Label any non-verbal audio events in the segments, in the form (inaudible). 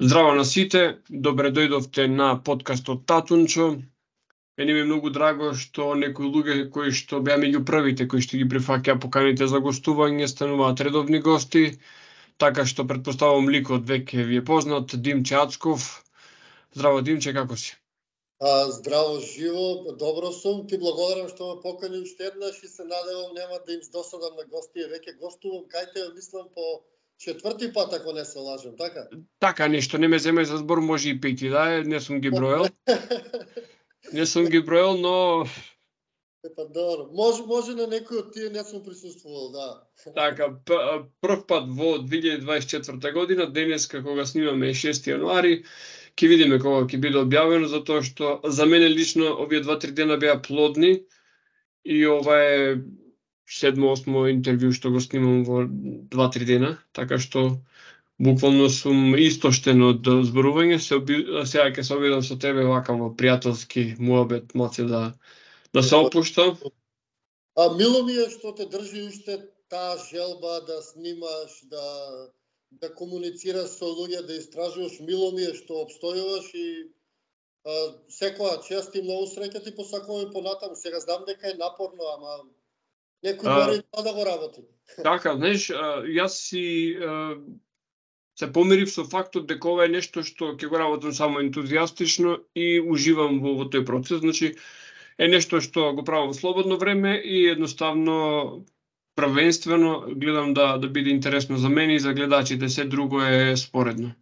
Здраво на сите, добре дојдовте на подкастот Татунчо. Мене ми е многу драго што некои луѓе кои што беа меѓу првите кои што ги прифаќаа поканите за гостување стануваат редовни гости, така што предпоставувам ликот веќе ви е познат, Димче Ацков. Здраво Димче, како си? А, здраво, живо, добро сум. Ти благодарам што ме покани уште еднаш и се надевам нема да им досадам на гости. Веќе гостувам кај те, мислам по четврти пат ако не се лажам, така? Така нешто, не ме земе за збор, може и пети да е, не сум ги броел. (laughs) не сум ги броел, но Епа добро. Може може на некој од тие не сум присуствувал, да. Така, прв пат во 2024 година, денеска кога снимаме 6 јануари, ќе видиме кога ќе биде објавено, затоа што за мене лично овие два-три дена беа плодни и ова е седмо-осмо интервју што го снимам во 2-3 дена, така што буквално сум истоштен од зборување, се оби... сега ќе се обидам со тебе вака во пријателски муабет моци да да се опуштам. А мило ми е што те држи уште таа желба да снимаш, да да комуницираш со луѓе, да истражуваш, мило ми е што обстојуваш и а, секоја чест и многу среќа ти посакувам и понатаму. Сега знам дека е напорно, ама некој мора и да го работи. (laughs) Така, знаеш, јас си се помирив со фактот дека ова е нешто што ќе го работам само ентузијастично и уживам во, во тој процес. Значи, е нешто што го правам во слободно време и едноставно првенствено гледам да да биде интересно за мене и за гледачите, се друго е споредно.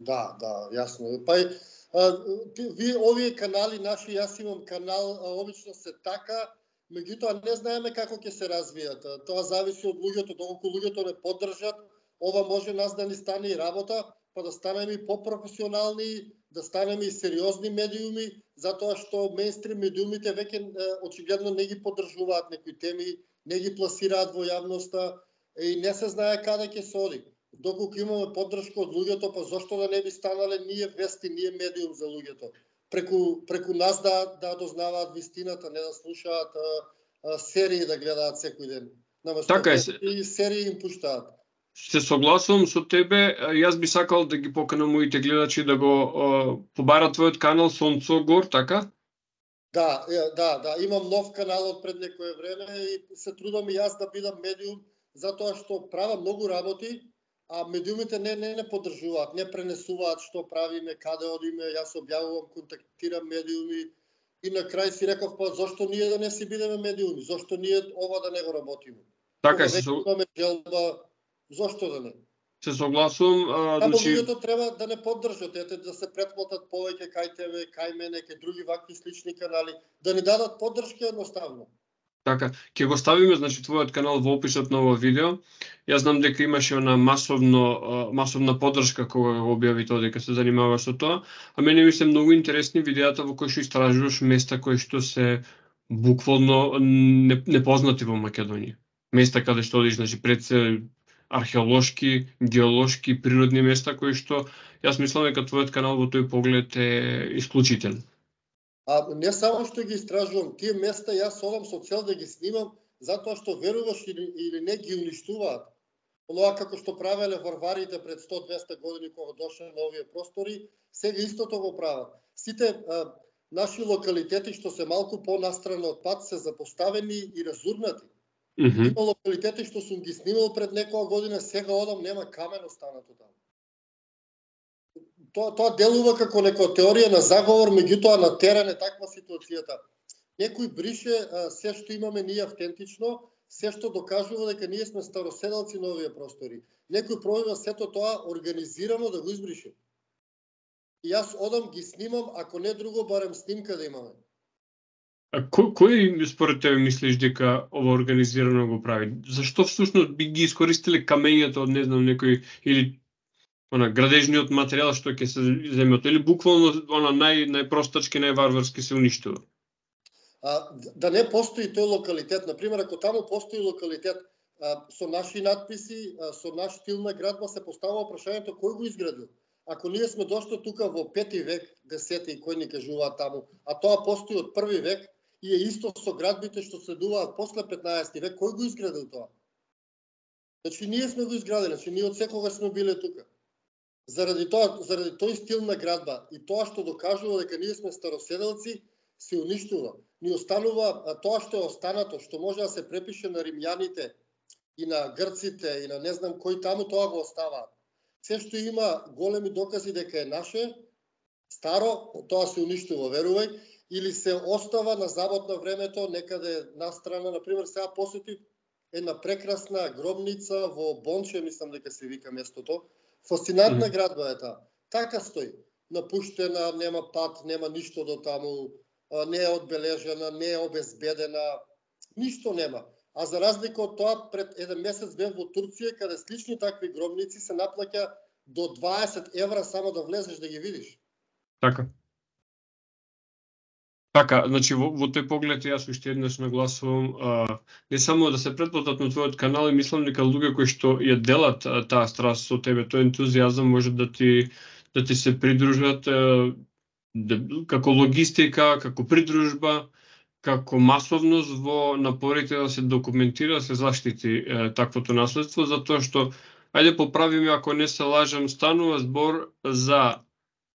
Да, да, јасно. Па а, ви овие канали наши, јас имам канал, а, обично се така, меѓутоа не знаеме како ќе се развијат. Тоа зависи од луѓето, доколку луѓето не поддржат, ова може нас да ни стане и работа, па да станеме и попрофесионални, да станеме и сериозни медиуми, затоа што мејнстрим медиумите веќе очигледно не ги поддржуваат некои теми, не ги пласираат во јавноста и не се знае каде ќе се оди. Доколку имаме поддршка од луѓето, па зошто да не би станале ние вести, ние медиум за луѓето? Преку, преку нас да, да дознаваат вистината, не да слушаат а, а, серии да гледаат секој ден. Наместо така е. И серии им пуштаат. Се согласувам со тебе, јас би сакал да ги поканам моите гледачи да го а, побарат твојот канал Сонцо Гор, така? Да, да, да, имам нов канал од пред некое време и се трудам и јас да бидам медиум затоа што правам многу работи, а медиумите не не не поддржуваат, не пренесуваат што правиме, каде одиме, јас објавувам, контактирам медиуми и на крај си реков па зошто ние да не си бидеме медиуми, зошто ние ова да не го работиме. Така се имаме желба, зошто да не? се согласувам. Само значи... луѓето треба да не поддржат, ете да се претплатат повеќе кај тебе, кај мене, кај други вакви слични канали, да ни дадат поддршка едноставно. Така, ќе го ставиме значи твојот канал во описот на ово видео. Јас знам дека имаше на масовно масовна поддршка кога го објави тоа дека се занимава со тоа, а мене ми се многу интересни видеата во кои што истражуваш места кои што се буквално непознати во Македонија. Места каде што одиш, значи пред се археолошки, геолошки, природни места кои што јас мислам дека твојот канал во тој поглед е исклучителен. А не само што ги истражувам, тие места јас одам со цел да ги снимам затоа што веруваш или, или не ги уништуваат. Онова како што правеле варварите пред 100-200 години кога дошле на овие простори, сега истото го прават. Сите а, наши локалитети што се малку понастрано од пат се запоставени и разурнати. Mm -hmm. Има локалитети што сум ги снимал пред некоја година, сега одам, нема камен останато таму. Тоа, тоа делува како некоја теорија на заговор, меѓутоа на терен е таква ситуацијата. Некој брише а, се што имаме ние автентично, се што докажува дека ние сме староседалци на овие простори. Некој пробива сето тоа организирано да го избрише. И јас одам ги снимам, ако не друго, барем снимка да имаме. А кој, кој според тебе мислиш дека ова организирано го прави? Зашто всушност би ги искористиле камењата од не знам некој или она градежниот материјал што ќе се земјот или буквално она нај најпростачки, најварварски се уништува? А, да не постои тој локалитет, на пример, ако таму постои локалитет а, со наши надписи, а, со наш стил на градба се поставува прашањето кој го изградил. Ако ние сме дошто тука во пети век, десети, кој ни кажува таму, а тоа постои од први век, и е исто со градбите што следуваат после 15 век, кој го изградил тоа? Значи ние сме го изградили, значи ние од секогаш сме биле тука. Заради тоа, заради тој стил на градба и тоа што докажува дека ние сме староседелци, се уништува. Ни останува тоа што е останато, што може да се препише на римјаните и на грците и на не знам кој таму тоа го остава. Се што има големи докази дека е наше, старо, тоа се уништува, верувај, или се остава на забот на времето некаде на страна, на пример, сега посетив една прекрасна гробница во Бонче, мислам дека се вика местото, Фасцинантна градба е таа. Така стои. Напуштена, нема пат, нема ништо до таму, не е одбележена, не е обезбедена, ништо нема. А за разлика од тоа, пред еден месец бев во Турција, каде слични такви гробници се наплаќа до 20 евра само да влезеш да ги видиш. Така. Така, значи во, во тој поглед јас уште еднаш нагласувам а, не само да се претплатат на твојот канал, и мислам дека луѓе кои што ја делат а, таа страст со тебе, тој ентузијазам може да ти да ти се придружат а, да, како логистика, како придружба, како масовност во напорите да се документира, да се заштити е, таквото наследство, затоа што, ајде поправиме ако не се лажам, станува збор за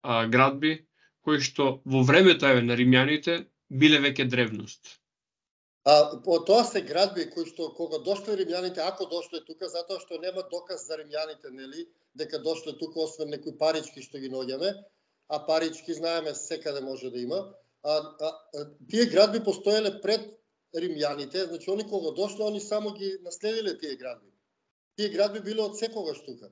а, градби, кои што во времето еве на римјаните биле веќе древност. А по тоа се градби кои што кога дошле римјаните, ако дошле тука, затоа што нема доказ за римјаните, нели, дека дошле тука освен некои парички што ги ноѓаме, а парички знаеме секаде може да има. А, а, а тие градби постоеле пред римјаните, значи они кога дошле, они само ги наследиле тие градби. Тие градби биле од секогаш тука.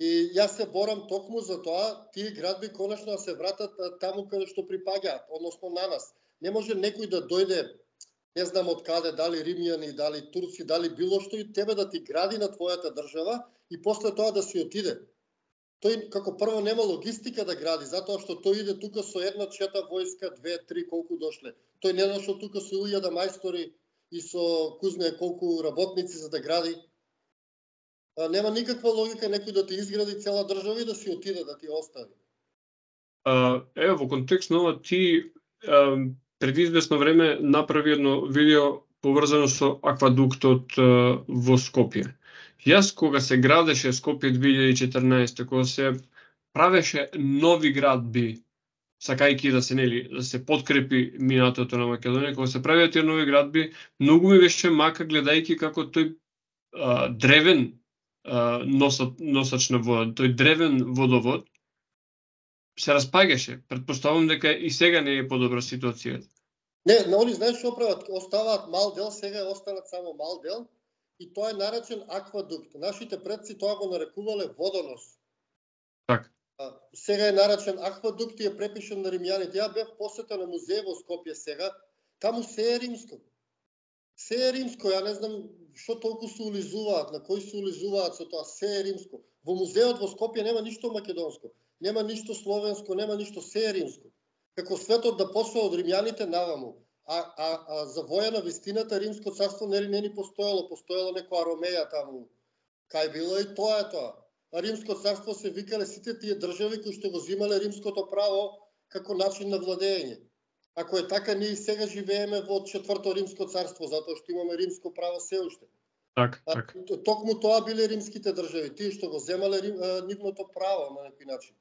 И јас се борам токму за тоа тие градби конечно да се вратат таму каде што припаѓаат, односно на нас. Не може некој да дојде не знам од каде, дали римјани, дали турци, дали било што и тебе да ти гради на твојата држава и после тоа да си отиде. Тој како прво нема логистика да гради, затоа што тој иде тука со една чета војска, две, три, колку дошле. Тој не дошол тука со илјада мајстори и со кузне колку работници за да гради нема никаква логика некој да ти изгради цела држава и да си отиде да ти остави. А, ево, во контекст на ова, ти а, пред известно време направи едно видео поврзано со аквадуктот а, во Скопје. Јас кога се градеше Скопје 2014, кога се правеше нови градби, сакајки да се нели да се подкрепи минатото на Македонија, кога се правеа тие нови градби, многу ми беше мака гледајќи како тој а, древен носат, носач на вода, тој древен водовод, се распаѓаше. Предпоставувам дека и сега не е подобра ситуација. Не, на они знаеш што прават? Оставаат мал дел, сега останат само мал дел и тоа е наречен аквадукт. Нашите предци тоа го нарекувале водонос. Така. Сега е наречен аквадукт и е препишен на римјаните. Ја бев посета на музеј во Скопје сега, таму се е римско. Се е римско, ја не знам што толку се улизуваат, на кој се улизуваат со тоа, се е римско. Во музеот во Скопје нема ништо македонско, нема ништо словенско, нема ништо, се е римско. Како светот да посва од римјаните наваму. А, а, а за воја на вистината Римско царство нели не ни постоело, постоело некоја Ромеја таму. Кај било и тоа е тоа. А Римско царство се викале сите тие држави кои што го зимале римското право како начин на владење. Ако е така, ние сега живееме во четврто римско царство, затоа што имаме римско право се уште. Так, так. Токму тоа биле римските држави, тие што го земале рим, нивното право на некој начин.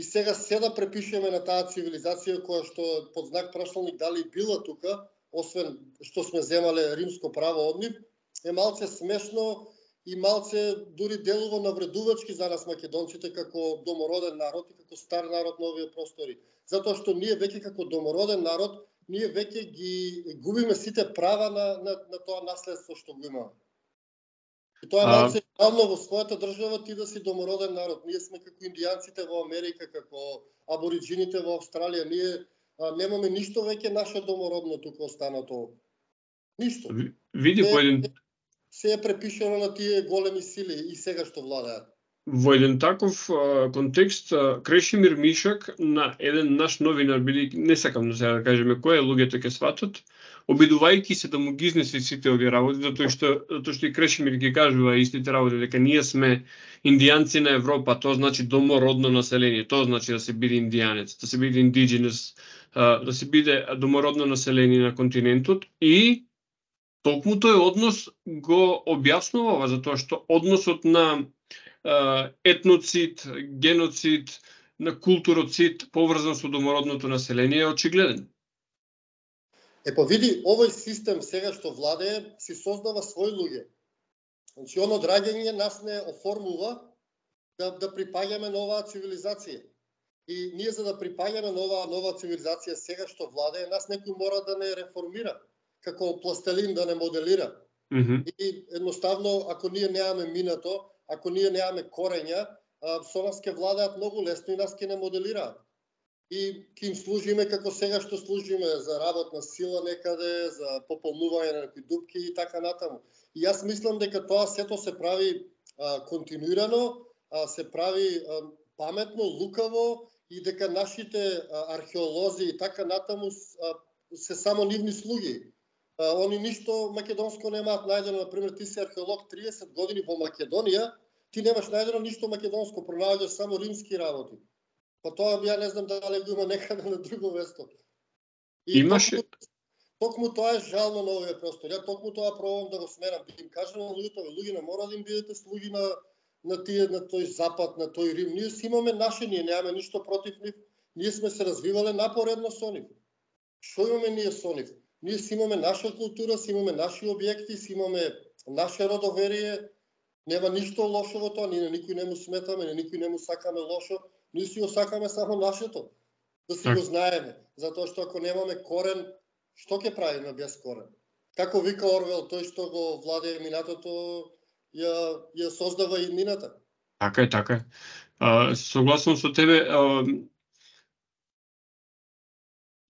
И сега се да препишеме на таа цивилизација која што под знак прашалник дали била тука, освен што сме земале римско право од нив, е малце смешно и малце дури делува навредувачки за нас македонците како домороден народ и како стар народ на овие простори затоа што ние веќе како домороден народ, ние веќе ги губиме сите права на, на, на тоа наследство што го имаме. И тоа е малце јавно во својата држава ти да си домороден народ. Ние сме како индијанците во Америка, како абориджините во Австралија. Ние а, немаме ништо веќе наше домородно тука останато. Ништо. Види по еден... Се е препишено на тие големи сили и сега што владеат во еден таков а, контекст а, Крешимир Мишак на еден наш новинар биде не сакам да сега да кажеме кој е луѓето ќе сватат обидувајќи се да му ги изнесе сите овие работи затоа што затоа што и Крешимир ги кажува истите работи дека ние сме индијанци на Европа тоа значи домородно население тоа значи да се биде индијанец да се биде индидженес да се биде домородно население на континентот и токму тој однос го објаснувава затоа што односот на етноцид, геноцид, на културоцид поврзан со домородното население е очигледен. Е па види, овој систем сега што владее си создава свој луѓе. Значи, оно драѓање нас не оформува да, да припаѓаме на оваа цивилизација. И ние за да припаѓаме на оваа нова цивилизација сега што владее, нас некој мора да не реформира, како пластелин да не моделира. Mm -hmm. И едноставно, ако ние немаме минато, ако ние немаме корења, со нас ке владеат многу лесно и нас ке не моделираат. И ќе им служиме како сега што служиме за работна сила некаде, за пополнување на некои дупки и така натаму. И јас мислам дека тоа сето се прави а, континуирано, а, се прави а, паметно, лукаво и дека нашите археолози и така натаму се само нивни слуги. Они ништо македонско немаат најдено, например, ти си археолог 30 години во Македонија, ти немаш најдено ништо македонско, пронаоѓаш само римски работи. Па тоа ја не знам дали го има некаде на друго место. И Имаше... Токму, тоа е жално на овие простори. Ја токму тоа пробувам да го сменам. Да им кажам на луѓето, луѓе не мора да им бидете слуги на на тие на тој запад, на тој Рим. Ние си имаме наше, ние немаме ништо против нив. Ние сме се развивале напоредно со нив. Што имаме ние со нив? Ние си имаме наша култура, си имаме наши објекти, си имаме наше родоверие, Нема ништо лошо во тоа, ние на никој не му сметаме, на никој не му сакаме лошо, ние си осакаме само нашето. Да си так. го знаеме, затоа што ако немаме корен, што ќе правиме без корен? Како вика Орвел, тој што го владее минатото, ја, ја создава и мината. Така е, така е. Согласен со тебе, а,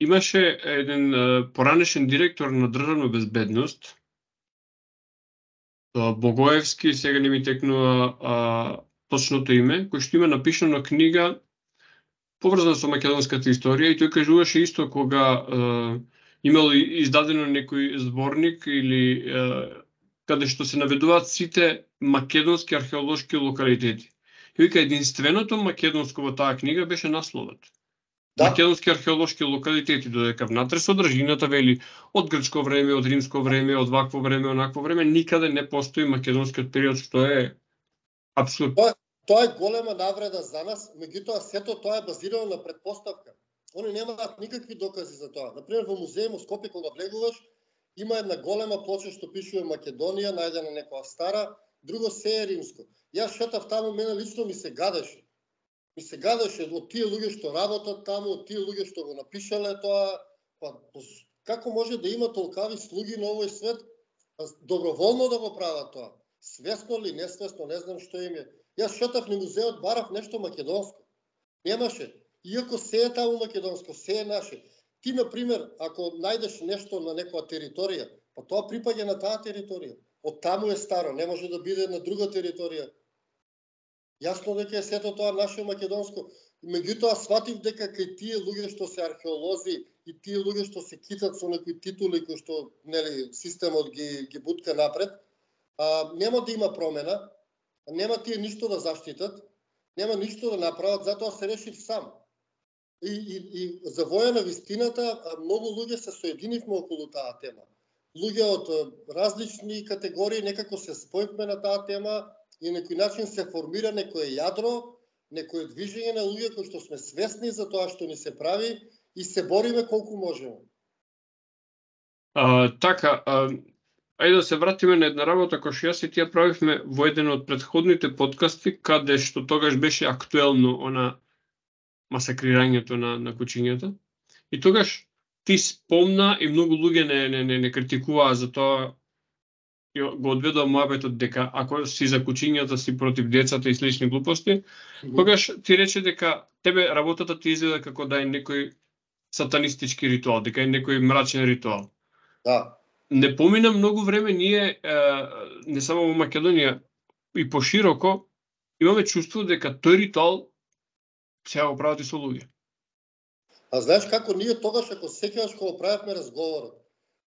имаше еден поранешен директор на државна безбедност, Богоевски, сега не ми текнува а, точното име, кој што има напишана книга поврзана со македонската историја и тој кажуваше исто кога а, имало издадено некој зборник или а, каде што се наведуваат сите македонски археолошки локалитети. И вика единственото македонско во таа книга беше насловот. Да. Македонски археолошки локалитети, додека внатре содржината вели од грчко време, од римско време, од вакво време, онакво време, никаде не постои македонскиот период, што е абсолютно. Тоа, тоа е голема навреда за нас, меѓутоа сето тоа е базирано на предпоставка. Они немаат никакви докази за тоа. Например, во музеј во Скопје кога влегуваш, има една голема плоча што пишува Македонија, најдена некоја стара, друго се е римско. Јас шетав таму, мене лично ми се гадеше И да се гадаше од тие луѓе што работат таму, од тие луѓе што го напишале тоа, па како може да има толкави слуги на овој свет, доброволно да го прават тоа? Свесно ли, несвесно, не знам што им е. Јас шетав на музеот, барав нешто македонско. Немаше. Иако се е таму македонско, се е наше. Ти, на пример, ако најдеш нешто на некоја територија, па тоа припаѓа на таа територија. Од таму е старо, не може да биде на друга територија Јасно дека е сето тоа наше македонско. Меѓутоа сватив дека кај тие луѓе што се археолози и тие луѓе што се китат со некои титули кои што нели системот ги ги бутка напред, а, нема да има промена, нема тие ништо да заштитат, нема ништо да направат, затоа се решив сам. И, и, и за воја на вистината, многу луѓе се соединивме околу таа тема. Луѓе од различни категории некако се спојбме на таа тема, и некој начин се формира некое јадро, некое движење на луѓе кои што сме свесни за тоа што ни се прави и се бориме колку можеме. А, така, а, ајде да се вратиме на една работа која што јас и тие правивме во еден од предходните подкасти, каде што тогаш беше актуелно она масакрирањето на, на кучињата. И тогаш ти спомна и многу луѓе не, не, не, не критикуваа за тоа го одведува моабетот дека ако си за кучињата си против децата и слични глупости, тогаш ти рече дека тебе работата ти изгледа како да е некој сатанистички ритуал, дека е некој мрачен ритуал. Да. Не помина многу време ние не само во Македонија и пошироко имаме чувство дека тој ритуал се го прават и со луѓе. А знаеш како ние тогаш ако сеќаваш кога правевме разговорот,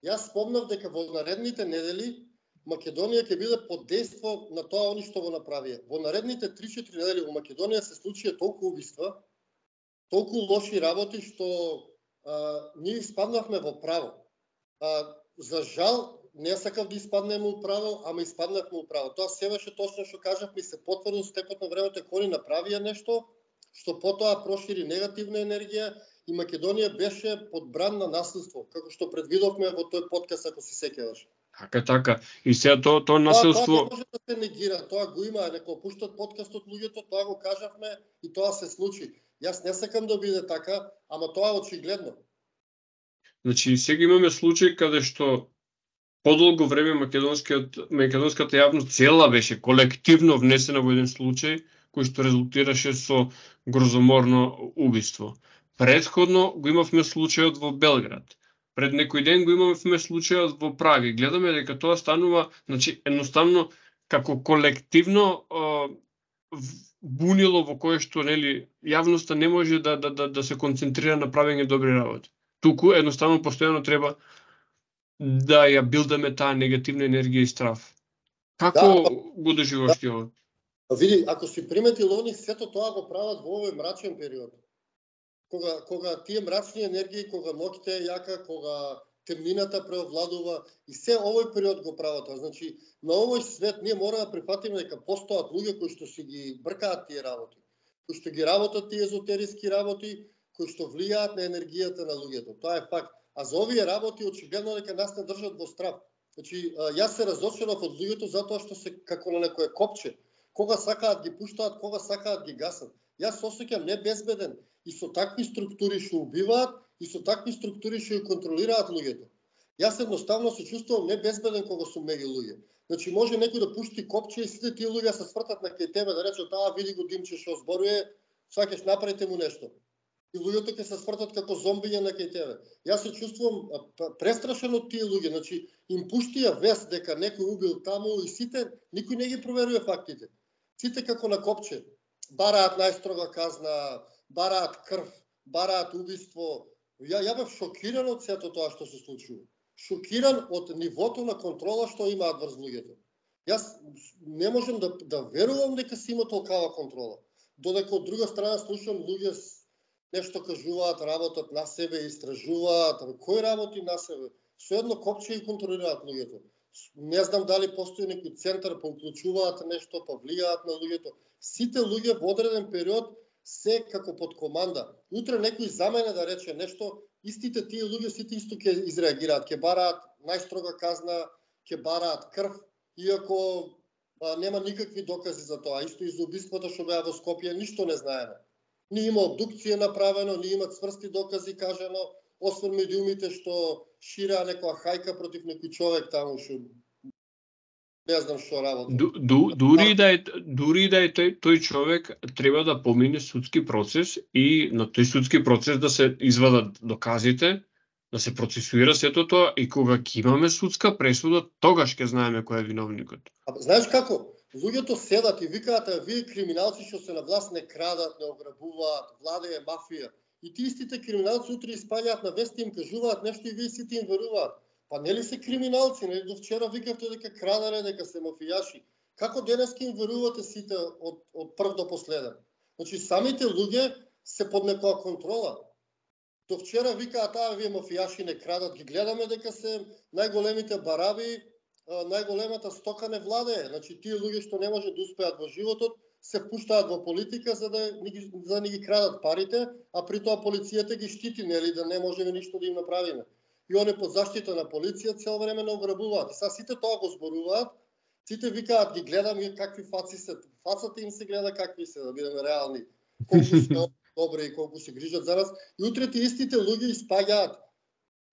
јас спомнав дека во наредните недели Македонија ќе биде под дејство на тоа они што го направија. Во наредните 3-4 недели во Македонија се случија толку убиства, толку лоши работи што а, ние испаднавме во право. А, за жал, не сакав да испаднеме управо, ама испаднавме право. Тоа се беше точно што кажав, ми се потврди со текот на времето кои направија нешто, што потоа прошири негативна енергија и Македонија беше под бран на наследство, како што предвидовме во тој подкаст, ако се сеќаваш. Така, така. И сега то, то наследство... Тоа, тоа може да се негира, тоа го има, neko пуштат подкастот луѓето, тоа го кажавме и тоа се случи. Јас не сакам да биде така, ама тоа е очигледно. Значи, сега имаме случај каде што подолго време македонскиот македонската јавност цела беше колективно внесена во еден случај кој што резултираше со грозоморно убиство. Предходно го имавме случајот во Белград. Пред некој ден го имавме случајот во Праги. Гледаме дека тоа станува, значи едноставно како колективно бунило во кое што нели јавноста не може да да да, да се концентрира на правење добри работи. Туку едноставно постојано треба да ја билдаме таа негативна енергија и страв. Како да, го доживуваш ти ова? Види, ако си приметил они сето тоа го прават во овој мрачен период. Кога кога тие мрачни енергии, кога ноќта е јака, кога темнината преовладува и се овој период го прават тоа. Значи, на овој свет ние мора да прифатиме дека постојат луѓе кои што си ги бркаат тие работи, кои што ги работат тие езотериски работи, кои што влијаат на енергијата на луѓето. Тоа е факт. А за овие работи очигледно дека нас не држат во страв. Значи, јас се разочаров од луѓето затоа што се како на некое копче. Кога сакаат ги пуштаат, кога сакаат ги гасат. Јас се осеќам небезбеден и со такви структури што убиваат и со такви структури што ја контролираат луѓето. Јас едноставно се чувствувам небезбеден кога сум меѓу луѓе. Значи може некој да пушти копче и сите тие луѓе се свртат на кај тебе да речат, таа види го димче што зборува, сакаш направите му нешто и луѓето ќе се свртат како зомбиња на кај тебе. Јас се чувствувам престрашен од тие луѓе, значи им пуштија вест дека некој убил таму и сите никој не ги проверува фактите. Сите како на копче бараат најстрога казна, бараат крв, бараат убиство. Ја ја бев шокиран од сето тоа што се случува. Шокиран од нивото на контрола што имаат врз луѓето. Јас не можам да, да верувам дека се има толкава контрола. Додека од друга страна слушам луѓе нешто кажуваат, работат на себе, истражуваат, кој работи на себе? Со едно копче и контролираат луѓето. Не знам дали постои некој центар, па уклучуваат нешто, па влијаат на луѓето. Сите луѓе во одреден период се како под команда. Утре некој за мене да рече нешто, истите тие луѓе сите исто ќе изреагираат, ќе бараат најстрога казна, ќе бараат крв, иако а, нема никакви докази за тоа. Исто и за убиството што беа во Скопје, ништо не знаеме Ни има обдукција направено, ни има цврсти докази кажано, освен медиумите што шираа некоја хајка против некој човек таму што не знам што работи. Ду, ду, дури да е дури да е тој, тој човек треба да помине судски процес и на тој судски процес да се извадат доказите, да се процесуира сето тоа и кога ќе имаме судска пресуда, тогаш ќе знаеме кој е виновникот. А знаеш како? Луѓето седат и викаат, а вие криминалци што се на власт не крадат, не ограбуваат, влада е мафија. И ти истите криминалци утре испаѓаат на вести им кажуваат нешто и вие сите им веруваат. Па нели се криминалци, нели до вчера викавте дека крадаре, дека се мафијаши. Како денеска им верувате сите од, од прв до последен? Значи самите луѓе се под некоја контрола. До вчера викаа а вие мафијаши не крадат, ги гледаме дека се најголемите бараби, најголемата стока не владее. Значи тие луѓе што не може да успеат во животот се пуштаат во политика за да ни ги, за да ни ги крадат парите, а при тоа полицијата ги штити, нели, да не можеме ништо да им направиме. И они под заштита на полиција цел време не ограбуваат. Са сите тоа го зборуваат, сите викаат ги гледам и какви фаци се, фацата им се гледа какви се, да бидеме реални. Колку (laughs) се добри и колку се грижат за нас. И утре ти истите луѓе испаѓаат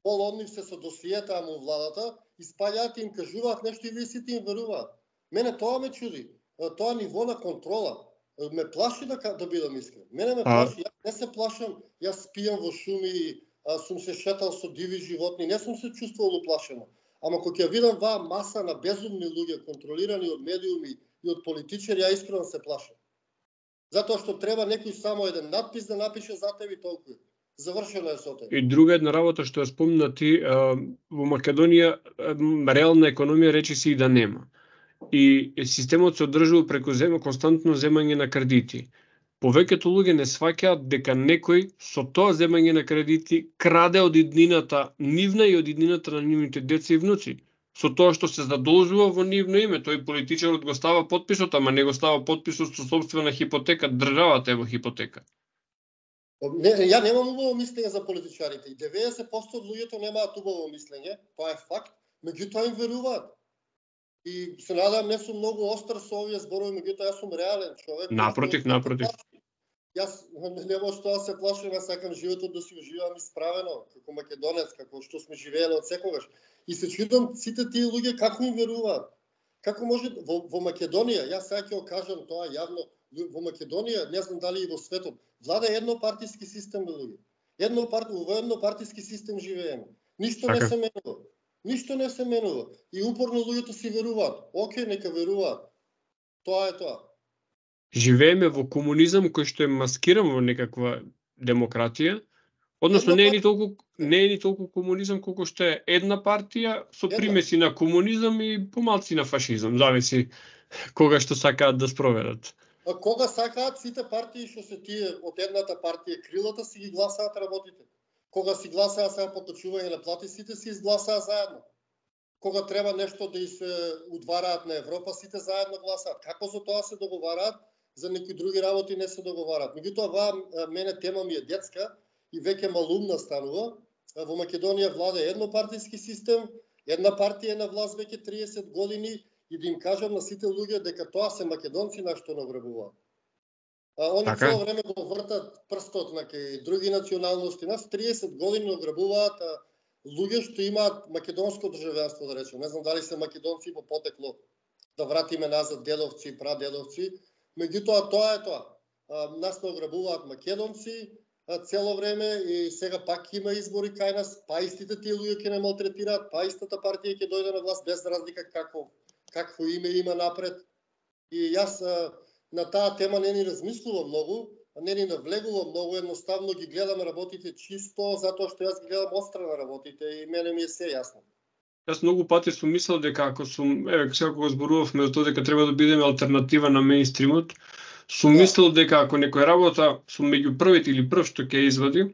пол од нив се со досиета му владата испаѓаат и им кажуваат нешто и вие сите им веруваат. Мене тоа ме чуди. Тоа ниво на контрола ме плаши да, да бидам искрен. Мене ме плаши, јас не се плашам, јас спијам во шуми, а, сум се шетал со диви животни, не сум се чувствувал уплашено. Ама кога ќе видам ваа маса на безумни луѓе контролирани од медиуми и од политичари, ја искрено се плашам. Затоа што треба некој само еден надпис да напише за тебе толку. Завршено е со тебе. И друга една работа што ја спомна ти, во Македонија реална економија речи си и да нема. И системот се одржува преку зема, константно земање на кредити. Повеќето луѓе не сваќаат дека некој со тоа земање на кредити краде од иднината нивна и од иднината на нивните деца и внуци. со тоа што се задолжува во нивно име. Тој политичарот го става подписот, ама не го става подписот со собствена хипотека, државата е во хипотека. Не, ја немам убаво мислење за политичарите. 90% од луѓето немаат убаво мислење, тоа е факт, меѓутоа им веруваат. И се надам не сум многу остар со овие зборови, меѓутоа јас сум реален човек. Напротив, напротив. Јас (laughs) не може тоа се плашам, јас сакам животот да си уживам исправено, како македонец, како што сме живееле од секогаш. И се чудам сите тие луѓе како им веруваат. Како може во, во Македонија, јас сега ќе кажам тоа јавно, во Македонија, не знам дали и во светот, влада еднопартиски систем луѓе. Едно парти, во еднопартиски систем живееме. Ништо така. не се менува. Ништо не се менува. И упорно луѓето си веруваат. Оке, нека веруваат. Тоа е тоа. Живееме во комунизам кој што е маскиран во некаква демократија, Односно не е ни толку не е ни толку комунизам колку што е една партија со примеси на комунизам и помалци на фашизам, зависи кога што сакаат да спроведат. А кога сакаат сите партии што се тие од едната партија крилата си ги гласаат работите. Кога си гласаа сега поточување на плати, сите си изгласаа заедно. Кога треба нешто да се удвараат на Европа, сите заедно гласаат. Како за тоа се договараат, за некои други работи не се договараат. Меѓутоа, ваа мене тема ми е детска и веќе малумна станува. Во Македонија влада еднопартиски систем, една партија е на власт веќе 30 години и да им кажам на сите луѓе дека тоа се македонци на што награбуваат. Они така. цело време го вртат прстот на кај други националности. Нас 30 години награбуваат луѓе што имаат македонско државјанство, да речем. Не знам дали се македонци по потекло да вратиме назад дедовци, прадедовци. Меѓутоа тоа е тоа. А, нас награбуваат македонци, цело време и сега пак има избори кај нас, па истите тие луѓе ќе не малтретираат, па истата партија ќе дојде на власт без разлика како какво име има напред. И јас на таа тема не ни размислувам многу, не ни навлегувам многу, едноставно ги гледам работите чисто затоа што јас ги гледам острана работите и мене ми е се јасно. Јас многу пати сум мислел дека ако сум, еве сега кога зборувавме за тоа дека треба да бидеме алтернатива на меинстримот, сум да. мислел дека ако некој работа сум меѓу првите или прв што ќе извади,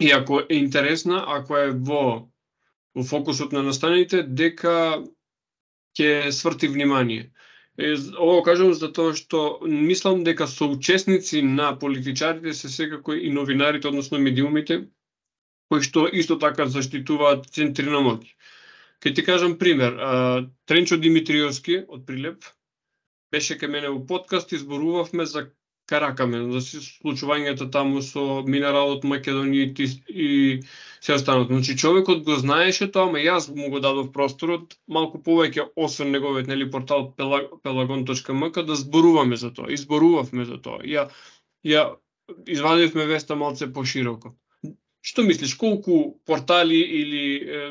и ако е интересна, ако е во во фокусот на настаните, дека ќе сврти внимание. Е, ово кажам за тоа што мислам дека соучесници на политичарите се секако и новинарите, односно медиумите, кои што исто така заштитуваат центри на моќ. Ке ти кажам пример, Тренчо Димитриевски од Прилеп, беше кај мене во подкаст и зборувавме за Каракамен, за значи, случувањето таму со минералот Македонија и, и се останат. Значи човекот го знаеше тоа, ама јас му го дадов просторот малку повеќе освен неговиот нели портал pelagon.mk да зборуваме за тоа. Изборувавме за тоа. Ја ја извадивме веста малце пошироко. Што мислиш, колку портали или е,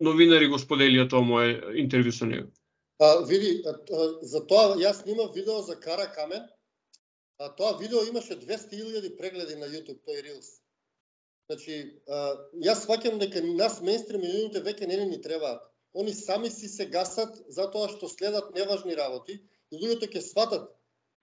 новинари го споделија тоа мое интервју со него? А, види, за тоа јас снимав видео за Кара Камен. А тоа видео имаше 200.000 прегледи на YouTube, тој Reels. Значи, а, јас сваќам дека нас мейнстрим милионите веќе не ни требаат. Они сами си се гасат затоа што следат неважни работи и луѓето ќе сватат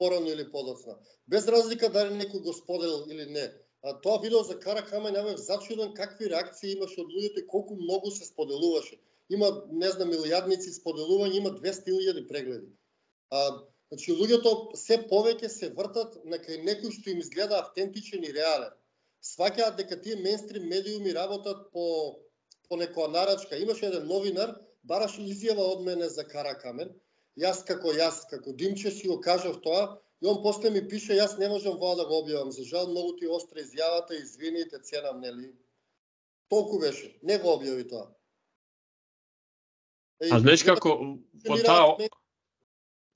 порано или подоцна. Без разлика дали некој го споделил или не. А тоа видео за Кара Камен ја бев зачуден какви реакции имаше од луѓето и колку многу се споделуваше има, не знам, милијадници споделување, има 200.000 прегледи. А, значи, луѓето се повеќе се вртат на кај некој што им изгледа автентичен и реален. Сваќаат дека тие мейнстрим медиуми работат по, по некоја нарачка. Имаше еден новинар, бараше изјава од мене за Каракамен. Јас како јас, како Димче си го кажав тоа, и он после ми пише, јас не можам воа да го објавам. За жал, многу ти остра изјавата, извините, ценам, нели? Толку беше. Не го објави тоа. А знаеш како во таа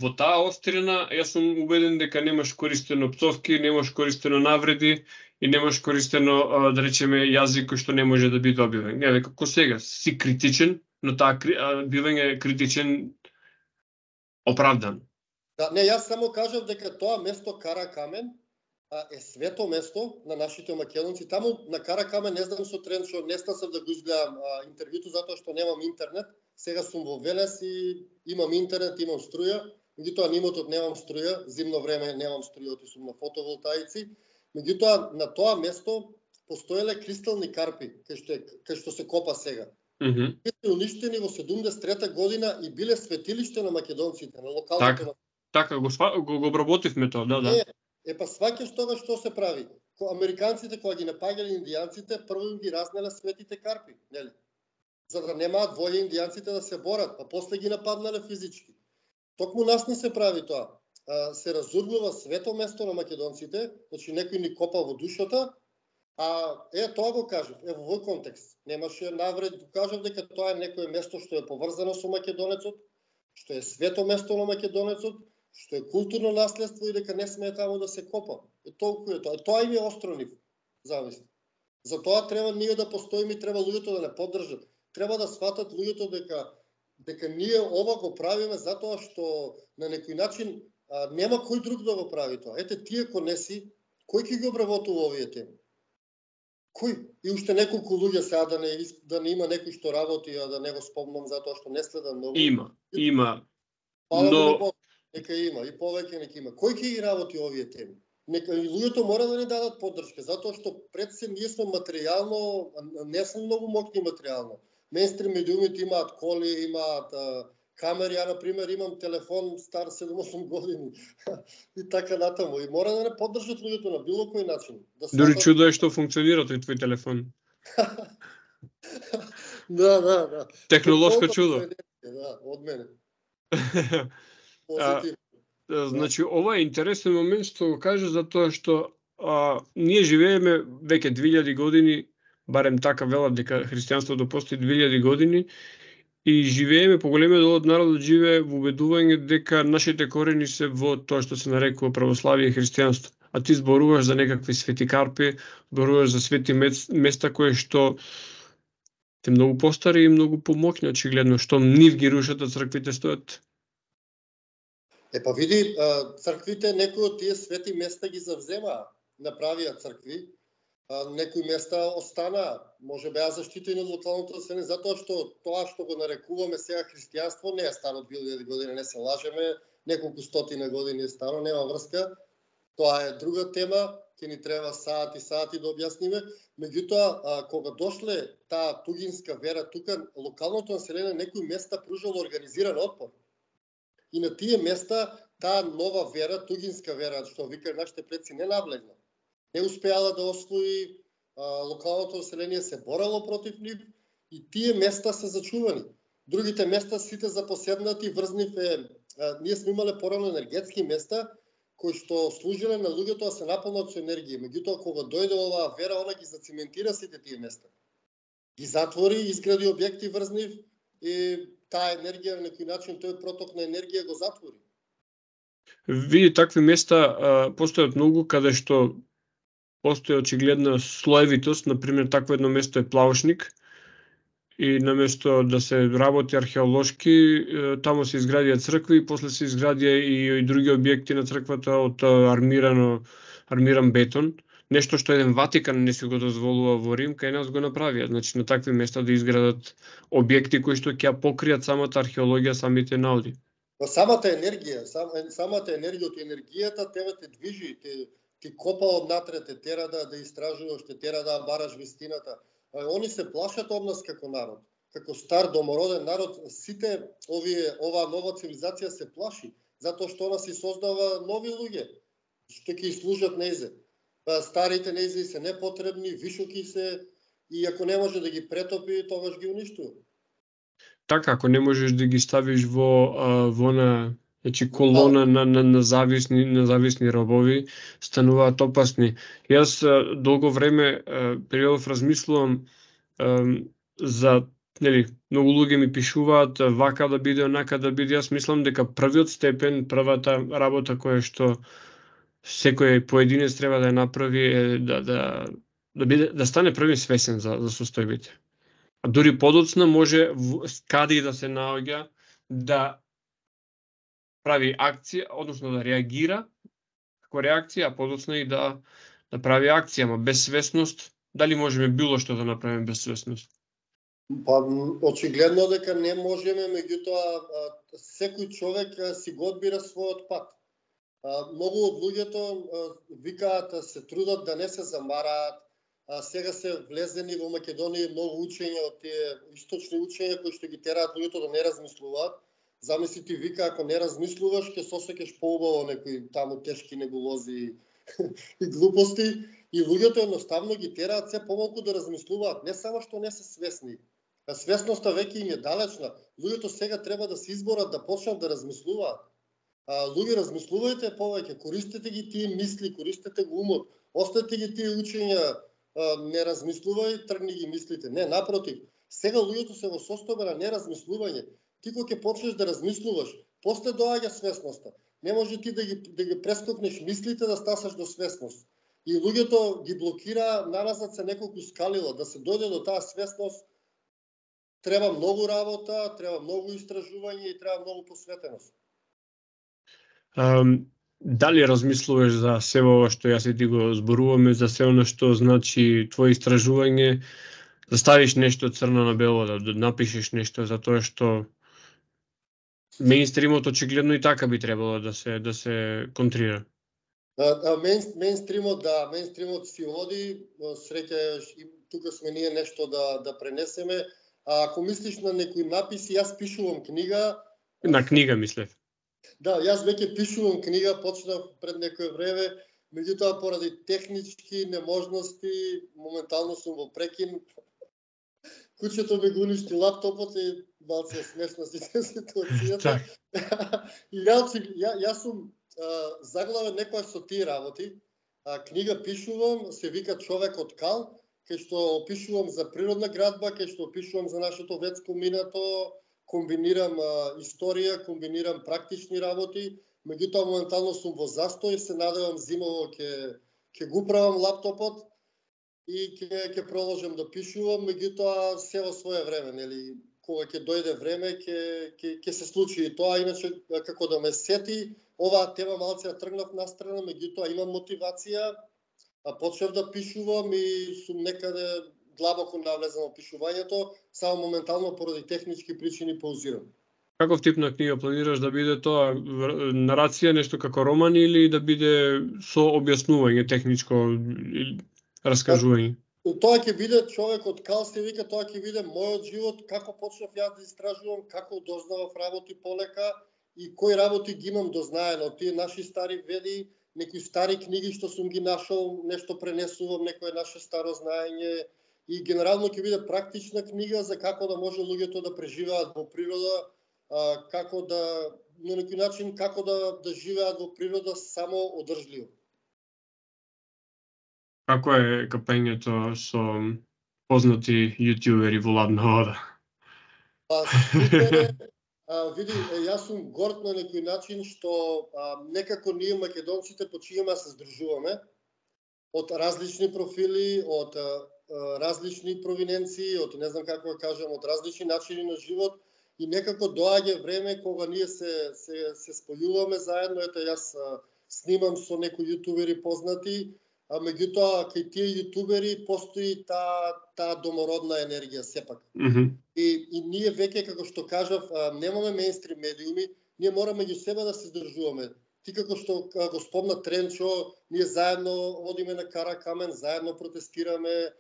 во таа острина јас сум убеден дека немаш користено пцовки, немаш користено навреди и немаш користено да речеме јазик кој што не може да биде објавен. Не, како сега си критичен, но таа бивање критичен оправдан. Да, не, јас само кажав дека тоа место Кара Камен е свето место на нашите македонци. Таму на Каракамен не знам со Тренчо, не стасав да го изгледам а, интервјуто затоа што немам интернет. Сега сум во Велес и имам интернет, имам струја. Меѓутоа на имотот немам струја, зимно време немам струја, оти сум на фотоволтаици. Меѓутоа на тоа место постоеле кристални карпи, кај што, кај што се копа сега. Mm -hmm. се уништени во 73 година и биле светилиште на македонците, на локалните. Така, така го, го, го обработивме тоа, да, да. Е, е па сваќаш тоа што се прави. Американците кога ги напаѓале индијанците, прво им ги разнеле светите карпи, нели? За да немаат волја индијанците да се борат, па после ги нападнале физички. Токму нас не се прави тоа. А, се разурнува свето место на македонците, значи некој ни копа во душата, А е тоа го кажав, е во контекст. Немаше навред, кажав дека тоа е некое место што е поврзано со македонецот, што е свето место на македонецот, што е културно наследство и дека не смее таму да се копа. Е толку е тоа. Тоа им е остронив, зависи. За тоа треба ние да постоиме и треба луѓето да не поддржат. Треба да сватат луѓето дека дека ние ова го правиме затоа што на некој начин а, нема кој друг да го прави тоа. Ете тие конеси, кој ќе ги обработува овие теми? Кој? И уште неколку луѓе сега да не, да не има некој што работи, а да не го спомнам затоа што не следам многу. Има, има. Пала но... Бог, нека има, и повеќе нека има. Кој ќе ги работи овие теми? Нека и луѓето мора да ни дадат поддршка, затоа што пред се ние сме материјално, не сме многу моќни материјално. Мейнстрим медиумите имаат коли, имаат камери, ја, например, имам телефон стар 7-8 години (laughs) и така натаму. И мора да не поддржат луѓето на било кој начин. Да Дори чудо е што функционира тој твој телефон. (laughs) да, да, да. Технолошко чудо. Да, од мене. (laughs) а, значи, ова е интересен момент што го кажа затоа што а, ние живееме веќе 2000 години, барем така велат дека христијанството постои 2000 години и живееме, поголемиот дел од народот живее во убедување дека нашите корени се во тоа што се нарекува православие и христијанство. А ти зборуваш за некакви свети карпи, зборуваш за свети места кои што те многу постари и многу помокни, очигледно, што нив ги рушат, а црквите стојат. Е, па види, црквите, некои од тие свети места ги завзема, направија цркви, некои места остана, може беа заштитени од локалното да население, затоа што тоа што го нарекуваме сега христијанство не е старо 2000 години, не се лажеме, неколку стотина години е старо, нема врска. Тоа е друга тема, ќе ни треба сати сати да објасниме. Меѓутоа, кога дошле таа тугинска вера тука, локалното население некои места пружало организиран отпор. И на тие места таа нова вера, тугинска вера, што вика нашите предци, не навлегна не успеала да освои, локалното население се борало против нив и тие места се зачувани. Другите места сите запоседнати, врзнив е, ние сме имале порано енергетски места кои што служиле на луѓето да се наполнат со енергија. Меѓутоа кога дојде оваа вера, она ги зациментира сите тие места. Ги затвори, изгради објекти врзнив и таа енергија на некој начин тој проток на енергија го затвори. Види такви места а, постојат многу каде што постои очигледна слоевитост, например, такво едно место е Плавошник и наместо да се работи археолошки, таму се изградија цркви и после се изградија и, и други објекти на црквата од армирано армиран бетон, нешто што еден Ватикан не си го дозволува во Рим, кај нас го направија, значи на такви места да изградат објекти кои што ќе покријат самата археологија, самите науди. Но самата енергија, сам, самата енергија од енергијата тебе те движи, те ти копа однатре, те тера да, да истражуваш, те тера да бараш вистината. Они се плашат од нас како народ. Како стар домороден народ, сите овие, ова нова цивилизација се плаши, затоа што она си создава нови луѓе, што ќе служат незе. Старите незе се непотребни, вишоки се, и ако не може да ги претопи, тогаш ги уништува. Така, ако не можеш да ги ставиш во, во на Значи колона на, на, на зависни на зависни робови стануваат опасни. Јас долго време периодов размислувам за нели многу луѓе ми пишуваат вака да биде, онака да биде. Јас мислам дека првиот степен, првата работа која што секој поединец треба да ја направи е да да да биде да стане први свесен за за состојбите. А дури подоцна може каде и да се наоѓа да прави акција, односно да реагира како реакција, а подоцна и да да прави акција, ама без свесност, дали можеме било што да направиме без свесност? Па, очигледно дека не можеме, меѓутоа, секој човек си го одбира својот пат. Многу од луѓето викаат, се трудат да не се замараат, а сега се влезени во Македонија многу учења од тие источни учења кои што ги тераат луѓето да не размислуваат. Замисли ти вика ако не размислуваш ќе сосекеш поубаво некои таму тешки небулози (laughs) и глупости и луѓето едноставно ги тераат се помалку да размислуваат, не само што не се свесни. А свесноста веќе им е далечна. Луѓето сега треба да се изборат да почнат да размислуваат. А, луѓе размислувајте повеќе, користете ги тие мисли, користете го умот, оставете ги тие учења не размислувај, тргни ги мислите. Не, напротив, сега луѓето се во состојба на неразмислување. Ти кога ќе почнеш да размислуваш, после доаѓа свесноста. Не може ти да ги, да ги прескокнеш мислите да стасаш до свесност. И луѓето ги блокира наназад се неколку скалила. Да се дојде до таа свесност, треба многу работа, треба многу истражување и треба многу посветеност. Um, дали размислуваш за се ова што јас и ти го зборуваме, за се оно што значи твое истражување, да ставиш нешто црно на бело, да, да напишеш нешто за тоа што меинстримот очигледно и така би требало да се да се контрира. Мейн, мейнстримот, да, мейнстримот си води, среќа и тука сме ние нешто да да пренесеме. А ако мислиш на некои написи, јас пишувам книга. На книга мислев. Да, јас веќе пишувам книга, почнав пред некое време, меѓутоа поради технички неможности, моментално сум во прекин. Кучето ми го уништи лаптопот и малце смешна си ситуацијата. (laughs) и јас, ја, јас сум заглавен некоја со тие работи. А, книга пишувам, се вика Човек од Кал, кај што опишувам за природна градба, кај што опишувам за нашето ветско минато, комбинирам а, историја, комбинирам практични работи, меѓутоа моментално сум во застој, се надевам зимово ќе ќе го правам лаптопот и ќе ќе продолжам да пишувам, меѓутоа се во свое време, нели, кога ќе дојде време ќе ќе ќе се случи и тоа, иначе како да ме сети, оваа тема малце ја тргнав настрана, меѓутоа имам мотивација, а почнав да пишувам и сум некаде длабоко навлезам во пишувањето, само моментално поради технички причини паузирам. Каков тип на книга планираш да биде тоа нарација, нешто како роман или да биде со објаснување техничко раскажување? Тоа ќе биде човек од калсти вика, тоа ќе биде мојот живот, како почнав јас да истражувам, како дознавав работи полека и кои работи ги имам дознаено, тие наши стари веди, некои стари книги што сум ги нашол, нешто пренесувам, некое наше старо знаење, и генерално ќе биде практична книга за како да може луѓето да преживеат во природа, како да на некој начин како да да живеат во природа само одржливо. Како е капењето со познати јутјубери во ладна вода? Па, а, види, јас сум горд на некој начин што а, некако ние македонците почиваме се здружуваме од различни профили, од различни провиненции, од не знам како да кажам, од различни начини на живот и некако доаѓа време кога ние се се се спојуваме заедно, ето јас снимам со некои јутубери познати, а меѓутоа кај тие јутубери постои таа таа домородна енергија сепак. Mm -hmm. И и ние веќе како што кажав, немаме мејнстрим медиуми, ние мораме меѓу себе да се здржуваме. Ти како што го спомна Тренчо, ние заедно одиме на Кара Камен, заедно протестираме,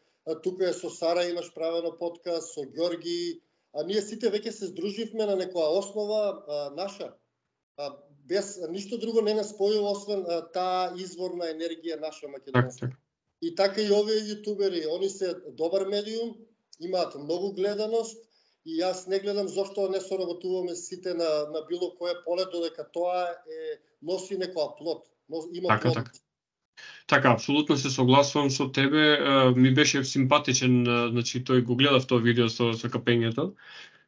тука е со Сара имаш правено подкаст, со Ѓорги, а ние сите веќе се здруживме на некоја основа а, наша. А, без ништо друго не нас спојува освен а, таа изворна енергија наша македонска. Так, так. И така и овие јутубери, они се добар медиум, имаат многу гледаност и јас не гледам зошто не соработуваме сите на на било кое поле додека тоа е носи некоја плод. Има така, плод. Така. Така, апсолутно се согласувам со тебе. Ми беше симпатичен, значи тој го гледав тоа видео со, со капењето.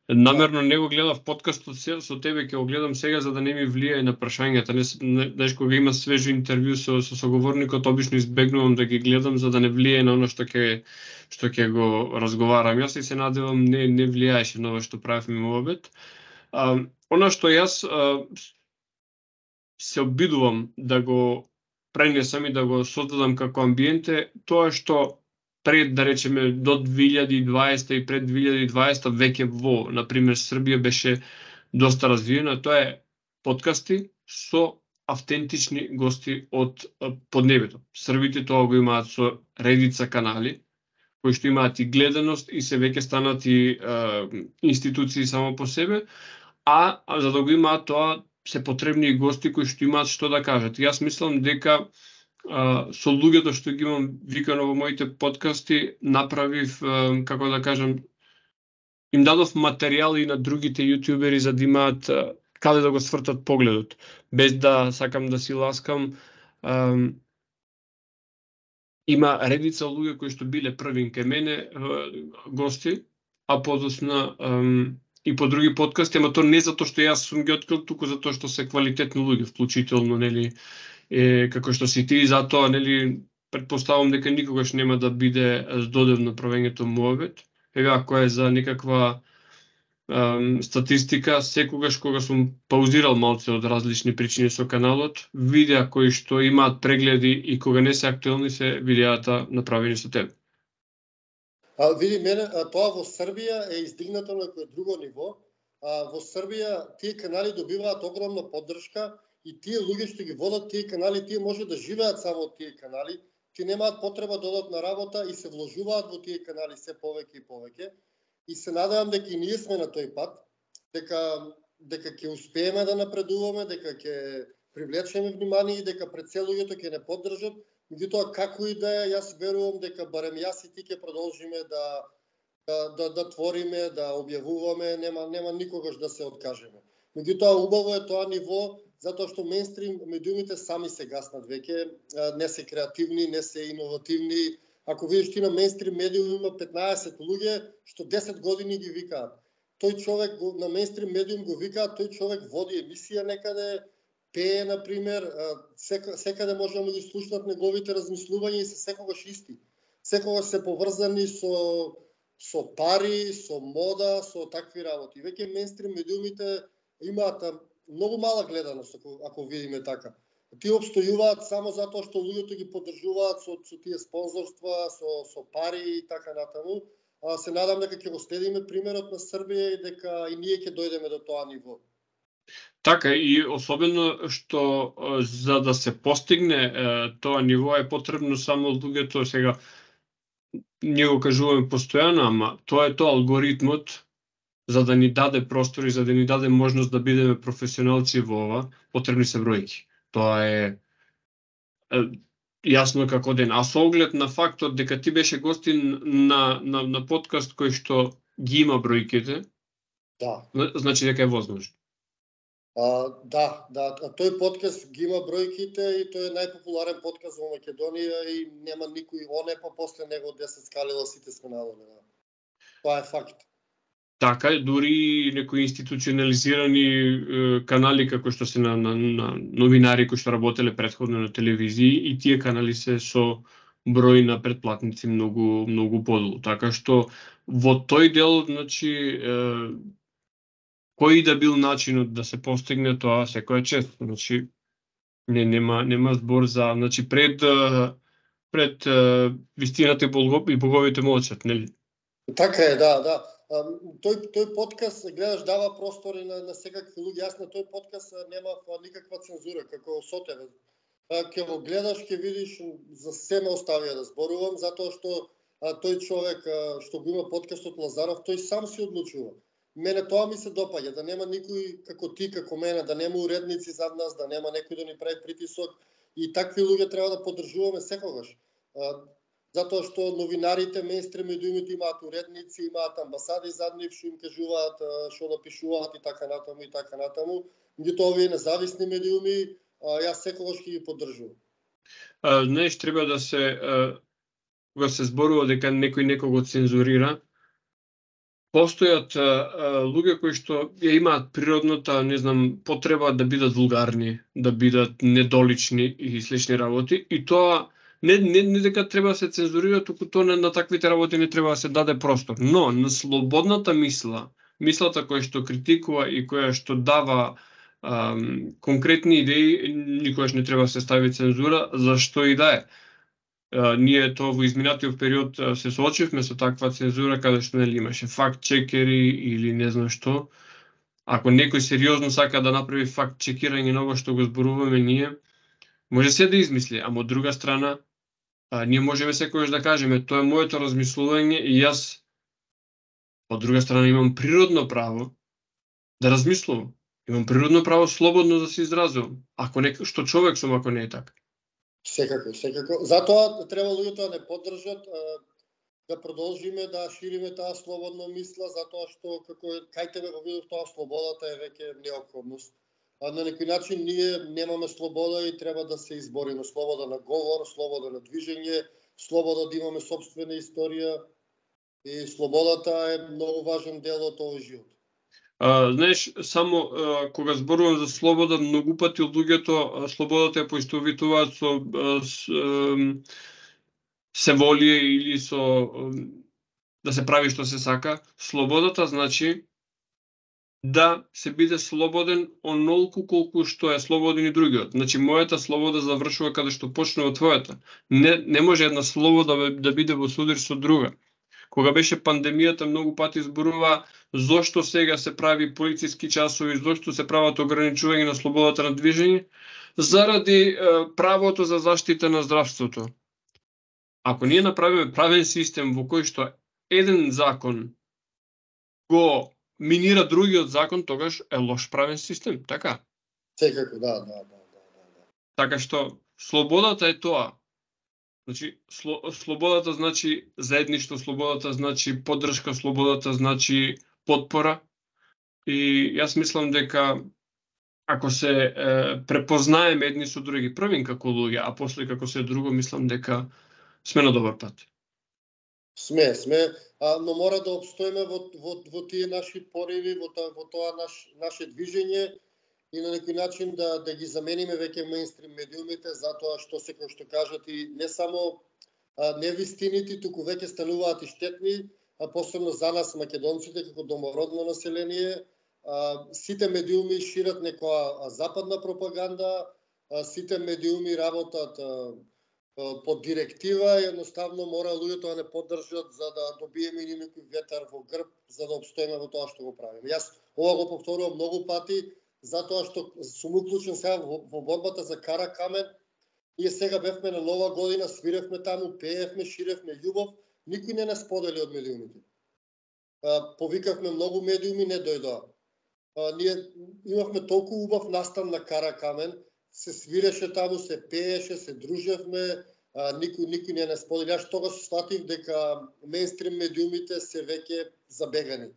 Намерно не го гледав подкастот се, со тебе ќе го гледам сега за да не ми влијае на прашањата. Не, не знаеш кога има свежо интервју со со соговорникот, обично избегнувам да ги гледам за да не влијае на оно што ќе што ќе го разговарам. Јас и се надевам не не влијаеше на ова што правевме во обед. А, она што јас а, се обидувам да го пренесам и да го создадам како амбиенте, тоа што пред, да речеме, до 2020 и пред 2020 веќе во, например, Србија беше доста развиена, тоа е подкасти со автентични гости од поднебето. Србите тоа го имаат со редица канали, кои што имаат и гледаност и се веќе станат и е, институции само по себе, а, а за да го имаат тоа се потребни и гости кои што имаат што да кажат. Јас мислам дека со луѓето што ги имам викано во моите подкасти, направив, како да кажам, им дадов материјали и на другите јутубери за да имаат каде да го свртат погледот. Без да сакам да си ласкам, има редица луѓе кои што биле први ке мене гости, а подосна и по други подкасти, ама тоа не затоа што јас сум ги открил, туку затоа што се квалитетни луѓе, вклучително, нели, е, како што си ти, затоа, нели, предпоставам дека никогаш нема да биде здодевно правењето муавет. Еве, ако е за некаква ем, статистика, секогаш кога сум паузирал малце од различни причини со каналот, видеа кои што имаат прегледи и кога не се актуелни се видеата направени со тебе. А, види, мене, а, тоа во Србија е издигнато на друго ниво. А, во Србија тие канали добиваат огромна поддршка и тие луѓе што ги водат тие канали, тие може да живеат само од тие канали, тие немаат потреба да одат на работа и се вложуваат во тие канали се повеќе и повеќе. И се надевам дека и ние сме на тој пат, дека дека ќе успееме да напредуваме, дека ќе привлечеме внимание и дека пред луѓето ќе не поддржат, Меѓутоа, како и да е, јас верувам дека барем јас и ти ќе продолжиме да, да, да, да твориме, да објавуваме, нема, нема никогаш да се откажеме. Меѓутоа, убаво е тоа ниво, затоа што мейнстрим медиумите сами се гаснат веќе, не се креативни, не се иновативни. Ако видиш ти на мейнстрим медиум има 15 луѓе што 10 години ги викаат. Тој човек на мейнстрим медиум го викаат, тој човек води емисија некаде, пее, например, сека, секаде можеме да ги слушнат неговите размислувања и се секогаш исти. Секогаш се поврзани со со пари, со мода, со такви работи. Веќе мейнстрим медиумите имаат многу мала гледаност, ако, ако видиме така. Тие обстојуваат само затоа што луѓето ги поддржуваат со, со тие спонзорства, со, со пари и така натаму. А, се надам дека ќе го следиме примерот на Србија и дека и ние ќе дојдеме до тоа ниво. Така и особено што за да се постигне тоа ниво е потребно само луѓето сега ние го кажуваме постојано, ама тоа е тоа алгоритмот за да ни даде простор и за да ни даде можност да бидеме професионалци во ова, потребни се бројки. Тоа е, е јасно како ден. А со оглед на фактот дека ти беше гостин на, на, на подкаст кој што ги има бројките, да. значи дека е возможно. А, да, да, тој подкаст ги има бројките и тој е најпопуларен подкаст во Македонија и нема никој оне па после него 10 скалила сите сме надоле. Да. Тоа е факт. Така, дури некои институционализирани е, канали како што се на, на, на новинари кои што работеле предходно на телевизии и тие канали се со број на предплатници многу многу подолу. Така што во тој дел, значи, е, кој да бил начинот да се постигне тоа, секој е чест. Значи, не, нема, нема збор за, значи, пред, пред вистината и, и боговите молчат, нели? Така е, да, да тој, тој подкаст, гледаш, дава простори на, на секакви луѓе. Јас на тој подкаст нема никаква цензура, како со тебе. Ке го гледаш, ке видиш, за се ме оставија да зборувам, затоа што а, тој човек а, што го има подкастот Лазаров, тој сам си одлучува мене тоа ми се допаѓа, да нема никој како ти, како мене, да нема уредници зад нас, да нема некој да ни прави притисок и такви луѓе треба да поддржуваме секогаш. Затоа што новинарите, мейнстрим медиумите имаат уредници, имаат амбасади зад нив, што им кажуваат, што напишуваат и така натаму и така натаму. Меѓутоа овие независни медиуми, јас секогаш ќе ги поддржувам. Знаеш, треба да се кога се зборува дека некој некого цензурира, постојат луѓе кои што ја имаат природната, не знам, потреба да бидат вулгарни, да бидат недолични и слични работи и тоа не, не, не дека треба да се цензурира, туку тоа на, на таквите работи не треба да се даде простор. Но на слободната мисла, мислата која што критикува и која што дава ам, конкретни идеи, никогаш не треба да се стави цензура, зашто и да е ние тоа во изминатиот период се соочивме со таква цензура каде што нели имаше факт чекери или не знам што. Ако некој сериозно сака да направи факт чекирање на ова што го зборуваме ние, може се да измисли, ама од друга страна а, ние можеме секојаш да кажеме тоа е моето размислување и јас од друга страна имам природно право да размислувам. Имам природно право слободно да се изразувам. Ако не што човек сум ако не е така. Секако, секако. Затоа треба луѓето да не поддржат да продолжиме да шириме таа слободна мисла затоа што како кај тебе го видов тоа слободата е веќе необходност. А на некој начин ние немаме слобода и треба да се избориме слобода на говор, слобода на движење, слобода да имаме собствена историја и слободата е многу важен дел од овој живот. А, знаеш, само а, кога зборувам за слобода, многу пати од луѓето слободата ја поистовитуваат со с, се воли или со да се прави што се сака. Слободата значи да се биде слободен онолку колку што е слободен и другиот. Значи мојата слобода завршува каде што почнува твојата. Не не може една слобода да, да биде во судир со друга. Кога беше пандемијата, многу пати зборува зошто сега се прави полициски часови, зошто се прават ограничување на слободата на движење, заради е, правото за заштита на здравството. Ако ние направиме правен систем во кој што еден закон го минира другиот закон, тогаш е лош правен систем, така? Секако, да, да, да, да, да. Така што слободата е тоа. Значи, слободата значи заедништво, слободата значи поддршка, слободата значи подпора. И јас мислам дека ако се е, препознаеме едни со други, првин како луѓе, а после како се друго, мислам дека сме на добар пат. Сме, сме, а, но мора да обстоиме во, во, во тие наши пориви, во, тоа, во тоа наш, наше движење и на некој начин да, да ги замениме веќе мейнстрим медиумите, затоа што се кој што кажат и не само а, невистините, туку веќе стануваат и штетни, а посебно за нас македонците како домородно население, а, сите медиуми шират некоја западна пропаганда, а, сите медиуми работат а, по директива, едноставно мора луѓето да не поддржат за да добиеме ни некој ветар во грб за да обстоиме во тоа што го правиме. Јас ова го повторувам многу пати, затоа што сум уклучен сега во, во борбата за Кара Камен. Ние сега бевме на нова година, свиревме таму, пеевме, ширевме љубов, никој не нас подели од медиумите. Повикавме многу медиуми, не дојдоа. Ние имавме толку убав настан на Кара Камен, се свиреше таму, се пееше, се дружевме, а, никој никој не не сподели. Што тогаш сватив дека мейнстрим медиумите се веќе забегани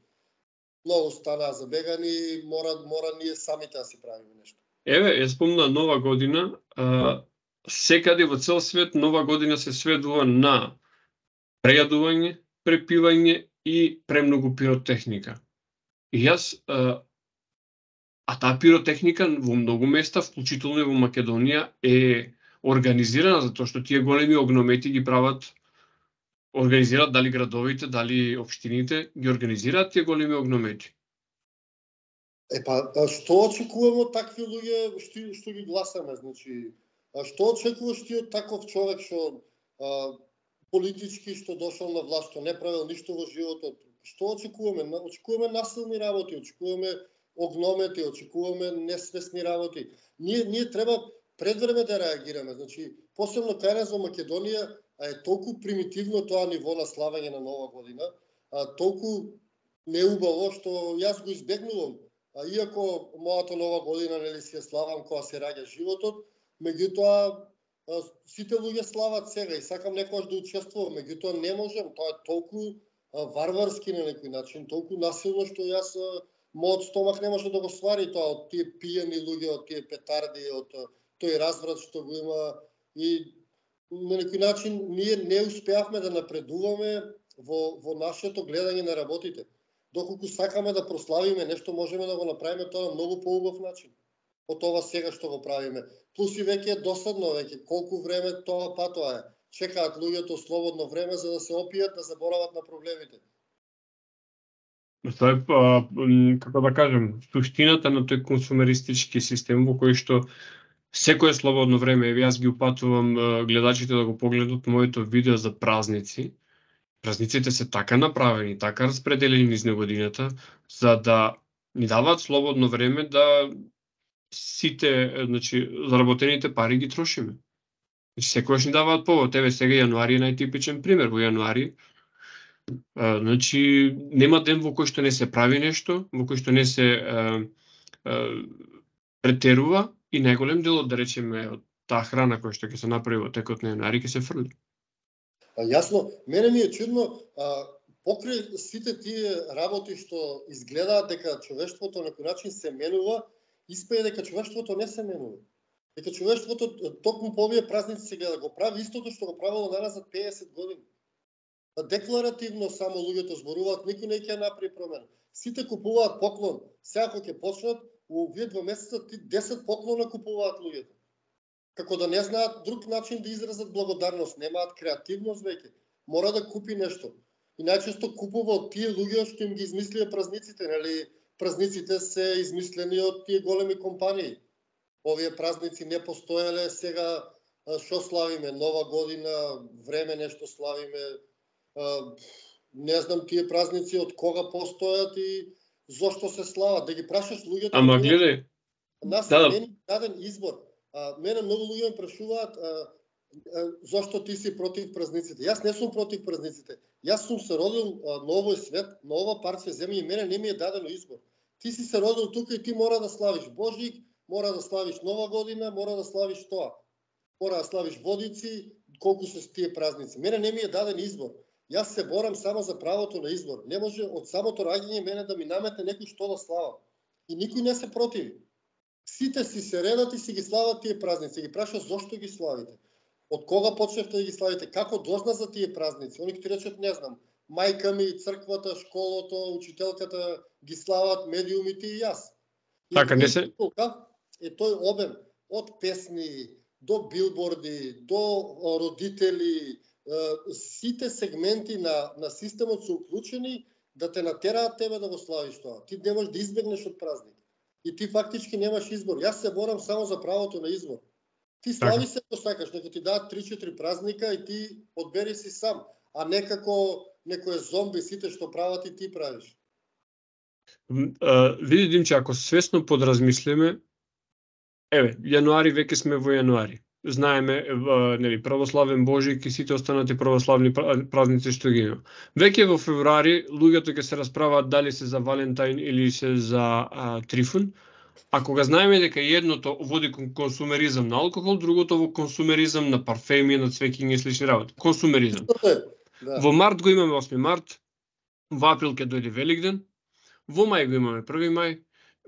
многу стана забегани и мора, мора ние самите да си правиме нешто. Еве, ја спомна нова година, а, секаде во цел свет нова година се сведува на прејадување, препивање и премногу пиротехника. И јас а, а таа пиротехника во многу места, вклучително и во Македонија, е организирана затоа што тие големи огномети ги прават организираат дали градовите, дали општините, ги организираат тие големи огномети. Е па, што очекуваме од такви луѓе што, што ги гласаме, значи, што очекуваш ти од таков човек што а, политички што дошол на власт, што не правил ништо во животот? Што очекуваме? Очекуваме насилни работи, очекуваме огномети, очекуваме несвесни работи. Ние ние треба предвреме да реагираме. Значи, посебно кај нас во Македонија а е толку примитивно тоа ниво на славење на нова година, а толку неубаво што јас го избегнувам. А иако мојата нова година нели си ја славам кога се раѓа животот, меѓутоа сите луѓе слават сега и сакам некојаш да учествувам, меѓутоа не можам, тоа е толку варварски на некој начин, толку насилно што јас мојот стомак не може да го свари тоа од тие пиени луѓе, од тие петарди, од тој разврат што го има и на некој начин ние не успеавме да напредуваме во, во нашето гледање на работите. Доколку сакаме да прославиме нешто, можеме да го направиме тоа на многу поубав начин од ова сега што го правиме. Плюс и веќе е досадно, веќе колку време тоа патоа е. Чекаат луѓето слободно време за да се опијат да заборават на проблемите. Тоа е, како да кажем, суштината на тој консумеристички систем во кој што секое слободно време, еве јас ги упатувам гледачите да го погледнат моето видео за празници. Празниците се така направени, така распределени низ годината, за да ни даваат слободно време да сите, значи, заработените пари ги трошиме. Значи, секојаш ни даваат повод. Еве сега јануари е најтипичен пример. Во јануари а, значи нема ден во кој што не се прави нешто, во кој што не се а, а, претерува и најголем дел од да речеме од таа храна која што ќе се направи во текот на јануари ќе се фрли. А, јасно, мене ми е чудно, а, покрај сите тие работи што изгледаат дека човештвото на некој начин се менува, испее дека човештвото не се менува. Дека човештвото токму по овие празници се гледа го прави истото што го правило нараз за 50 години. Декларативно само луѓето зборуваат, никој не ќе направи промена. Сите купуваат поклон. Сега кога ќе почнат, во овие два месеца 10 поклона купуваат луѓето како да не знаат друг начин да изразат благодарност, немаат креативност веќе. Мора да купи нешто. И најчесто купува од тие луѓе што им ги измислија празниците, нели? Празниците се измислени од тие големи компании. Овие празници не постоеле, сега што славиме, нова година, време нешто славиме. Не знам тие празници од кога постојат и зошто се слават. Да ги прашаш луѓето. Ама гледај. Нас да, да. даден избор а, мене многу луѓе ме прашуваат а, а, зошто ти си против празниците. Јас не сум против празниците. Јас сум се родил а, на овој свет, на ова парче земја и мене не ми е дадено избор. Ти си се родил тука и ти мора да славиш Божик, мора да славиш Нова година, мора да славиш тоа. Мора да славиш водици, колку се тие празници. Мене не ми е даден избор. Јас се борам само за правото на избор. Не може од самото раѓање мене да ми наметне некој што да слава. И никој не се противи сите си се редат и си ги слават тие празници. Ги праша зошто ги славите. Од кога почнавте да ги славите? Како дозна за тие празници? Они ти речат, не знам, мајка ми, црквата, школото, учителката ги слават, медиумите и јас. И така, не се... Е тој обем од песни, до билборди, до родители, сите сегменти на, на системот се уклучени да те натераат тебе да го славиш тоа. Ти не можеш да избегнеш од празник и ти фактички немаш избор. Јас се борам само за правото на избор. Ти така. слави се ако сакаш, нека ти дадат 3-4 празника и ти одбери си сам, а не како некој зомби сите што прават и ти правиш. Види Димче, ако свесно подразмислиме, еве, јануари веќе сме во јануари знаеме нели православен Божик и сите останати православни празници што ги има. Веќе во февруари луѓето ќе се расправаат дали се за Валентајн или се за а, Трифун. А кога знаеме дека едното води кон консумеризам на алкохол, другото во консумеризам на парфеми, на цвеќиња и слични работи. Консумеризам. Да. Во март го имаме 8 март, во април ќе дојде Великден, во мај го имаме 1 мај,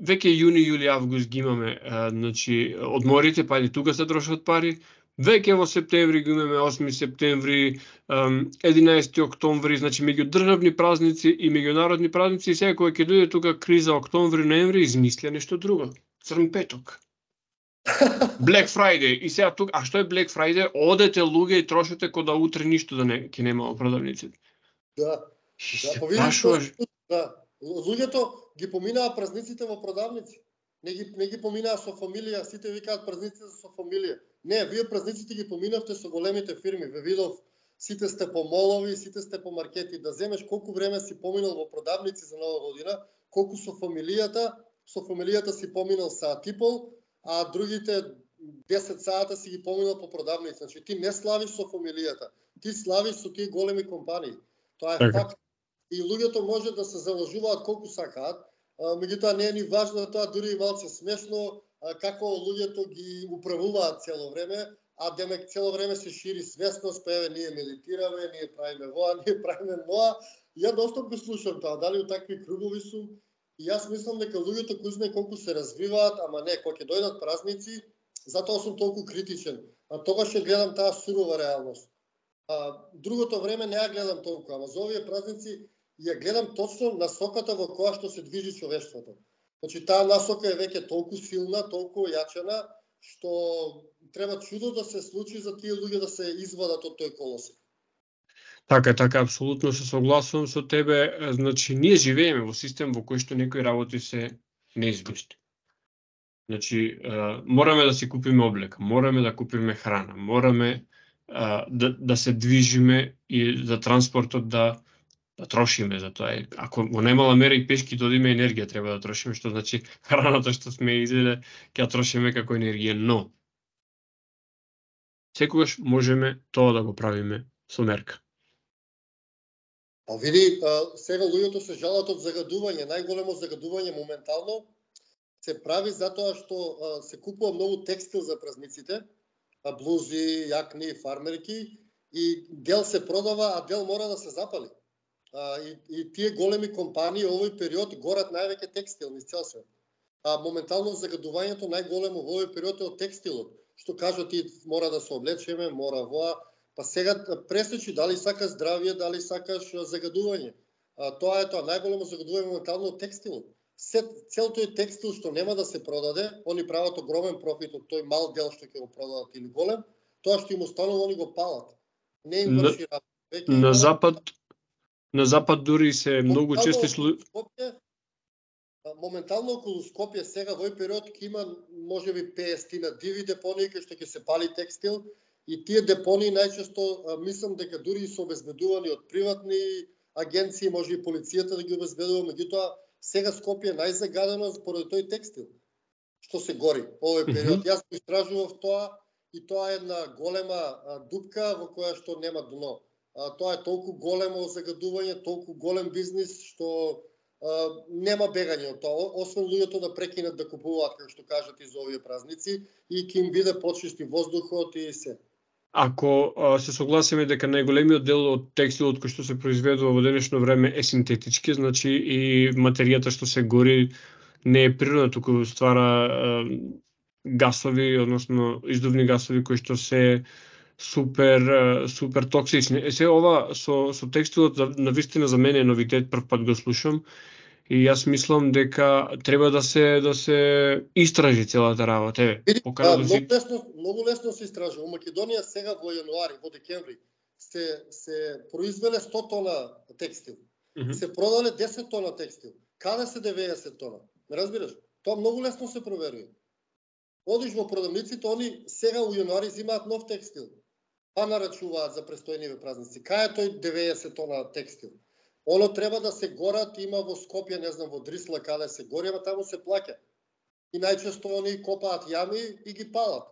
веќе јуни, јули, август ги имаме а, значи, одморите, па и тука се трошат пари. Веќе во септември ги имаме 8 септември, 11 октомври, значи меѓу државни празници и меѓународни празници, и сега кога ќе дојде тука криза октомври, ноември, измисля нешто друго. Црн петок. (laughs) Black Friday. И сега тука, а што е Black Friday? Одете луѓе и трошите кога да утре ништо да не ќе нема во продавниците. Да. Да, па да. Луѓето ги поминаа празниците во продавници. Не ги, не ги поминаа со фамилија, сите викаат празниците со фамилија. Не, вие празниците ги поминавте со големите фирми. Ве видов, сите сте по молови, сите сте по маркети. Да земеш колку време си поминал во продавници за нова година, колку со фамилијата, со фамилијата си поминал саат и пол, а другите 10 сата си ги поминал по продавници. Значи ти не славиш со фамилијата, ти славиш со тие големи компании. Тоа е така. факт и луѓето може да се залажуваат колку сакаат, меѓутоа не е ни важно тоа дури и малце смешно како луѓето ги управуваат цело време, а демек цело време се шири свесност, па еве ние медитираме, ние правиме воа, (laughs) ние правиме ноа. Ја доста го слушам тоа, дали у такви кругови сум. И јас мислам дека луѓето кои знае колку се развиваат, ама не, кога ќе дојдат празници, затоа сум толку критичен. А тогаш ќе гледам таа сурова реалност. А, другото време не ја гледам толку, ама за овие празници ја гледам точно насоката во која што се движи човештвото. Значи таа насока е веќе толку силна, толку јачена, што треба чудо да се случи за тие луѓе да се извадат од тој колосек. Така, така, апсолутно се согласувам со тебе. Значи, ние живееме во систем во кој што некои работи се неизбежни. Значи, мораме да си купиме облека, мораме да купиме храна, мораме да, да се движиме и за транспортот да да трошиме за тоа. Ако во најмала мера и пешки додиме енергија треба да трошиме, што значи (laughs) храната што сме изеле ќе трошиме како енергија, но секогаш можеме тоа да го правиме со мерка. А види, сега луѓето се жалат од загадување, најголемо загадување моментално се прави затоа што се купува многу текстил за празниците, блузи, јакни, фармерки и дел се продава, а дел мора да се запали. А, и, и тие големи компании овој период горат највеќе текстил низ цел свет. А моментално загадувањето најголемо во овој период е од текстилот, што кажат ти мора да се облечеме, мора воа, па сега пресечи дали сакаш здравје, дали сакаш загадување. А, тоа е тоа најголемо загадување моментално од текстилот се, цел тој текстил што нема да се продаде, они прават огромен профит од тој мал дел што ќе го продадат или голем, тоа што им останува они го палат. Не им врши работа. На запад на запад дури се многу чести случаи моментално околу Скопје сега во период ќе има можеби 50 на диви депонии што ќе се пали текстил и тие депонии најчесто мислам дека дури се обезбедувани од приватни агенции, може и полицијата да ги обезбедува, меѓутоа сега Скопје најзагадено поради тој текстил што се гори овој период. Mm -hmm. Јас го истражував тоа и тоа е една голема дупка во која што нема дно. А, тоа е толку големо загадување, толку голем бизнис што а, нема бегање од тоа, освен луѓето да прекинат да купуваат, како што кажат, за овие празници и ќе им биде почисти воздухот и се. Ако а, се согласиме дека најголемиот дел од текстилот кој што се произведува во денешно време е синтетички, значи и материјата што се гори не е природна, туку ствара а, гасови, односно издувни гасови кои што се супер супер токсични. Е се ова со со текстилот на вистина за мене е новитет, прв пат го слушам И јас мислам дека треба да се да се истражи целата работа. Еве, покажа да, многу лесно, многу лесно се истражува. Во Македонија сега во јануари, во декември се се произвеле 100 тона текстил. Mm -hmm. Се продале 10 тона текстил. Каде се 90 тона? Не разбираш? Тоа многу лесно се проверува. Одиш во продавниците, они сега у јануари зимаат нов текстил. Па нарачуваат за престојниве празници. Кај е тој 90 тона текстил? Оно треба да се горат, има во Скопје, не знам, во Дрисла каде се гори, ама таму се плаке. И најчесто они копаат јами и ги палат.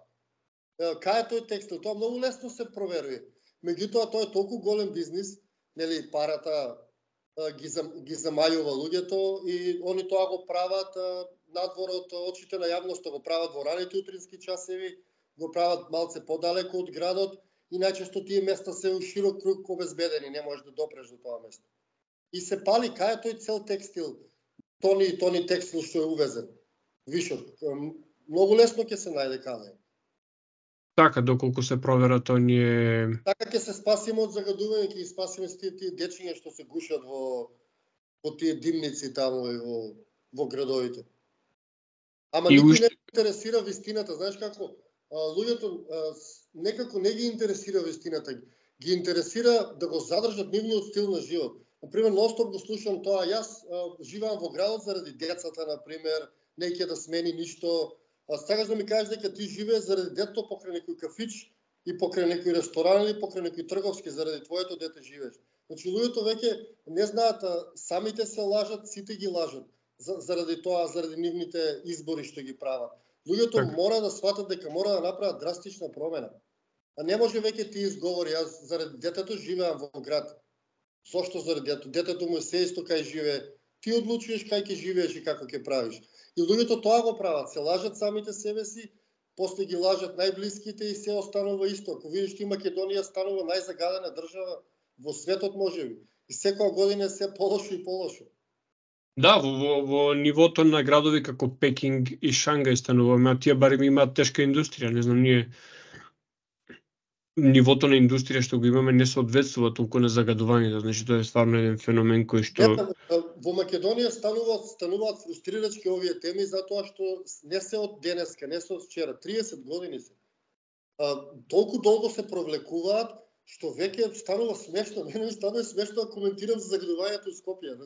Кај е тој текстил? Тоа многу лесно се проверува. Меѓутоа, тоа е толку голем бизнис, нели, парата ги, зам, ги замајува луѓето и они тоа го прават надвор од очите на јавноста, го прават во раните утрински часеви, го прават малце подалеку од градот и најчесто тие места се у широк круг обезбедени, не можеш да допреш до тоа место и се пали кај тој цел текстил, тони и тони текстил што е увезен. Вишот, многу лесно ќе се најде каде. Така, доколку се провера тоа ние... Така ќе се спасиме од загадување, ќе спасиме тие, тие дечиња што се гушат во, во тие димници таму и во, во градовите. Ама и никој уште... не интересира вистината, знаеш како? Луѓето некако не ги интересира вистината, ги интересира да го задржат нивниот стил на живот Например, ностоп го слушам тоа, јас живеам во градот заради децата, например, не ќе да смени ништо. А сакаш да ми кажеш дека ти живееш заради дето покрај некој кафич и покрај некој ресторан или покрај некој трговски заради твоето дете живееш. Значи луѓето веќе не знаат, самите се лажат, сите ги лажат заради тоа, заради нивните избори што ги прават. Луѓето так. мора да сватат дека мора да направат драстична промена. А не може веќе ти изговори, јас заради детето живеам во град Зошто заради детето? Детето му е се исто кај живее. Ти одлучуваш кај ќе живееш и како ќе правиш. И луѓето тоа го прават, се лажат самите себе си, после ги лажат најблиските и се останува исто. Ако видиш ти Македонија станува најзагадена држава во светот можеби. И секоја година се полошо и полошо. Да, во, во, во нивото на градови како Пекинг и Шангај стануваме, а тие барем имаат тешка индустрија, не знам ние нивото на индустрија што го имаме не соодветствува толку на загадувањето, значи тоа е стварно еден феномен кој што Ето, во Македонија стануваат стануваат фрустрирачки овие теми затоа што не се од денеска, не се од вчера, 30 години се. А, толку долго се провлекуваат што веќе станува смешно, (laughs) мене ми станува смешно да коментирам за загадувањето во Скопје.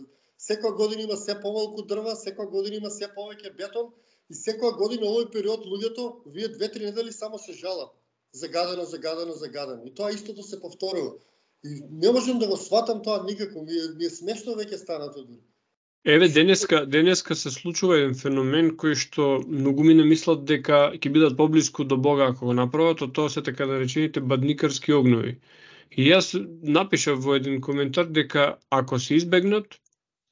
Секоја година има се помалку дрва, секоја година има се повеќе бетон и секоја година овој период луѓето, вие две-три недели само се жалат загадено, загадено, загадено. И тоа истото се повторува. И не можам да го сватам тоа никако, ми е, ми е смешно веќе станато дури. Еве денеска денеска се случува еден феномен кој што многу ми не мислат дека ќе бидат поблиску до Бога ако го направат, од тоа се така да наречените бадникарски огнови. И јас напишав во еден коментар дека ако се избегнат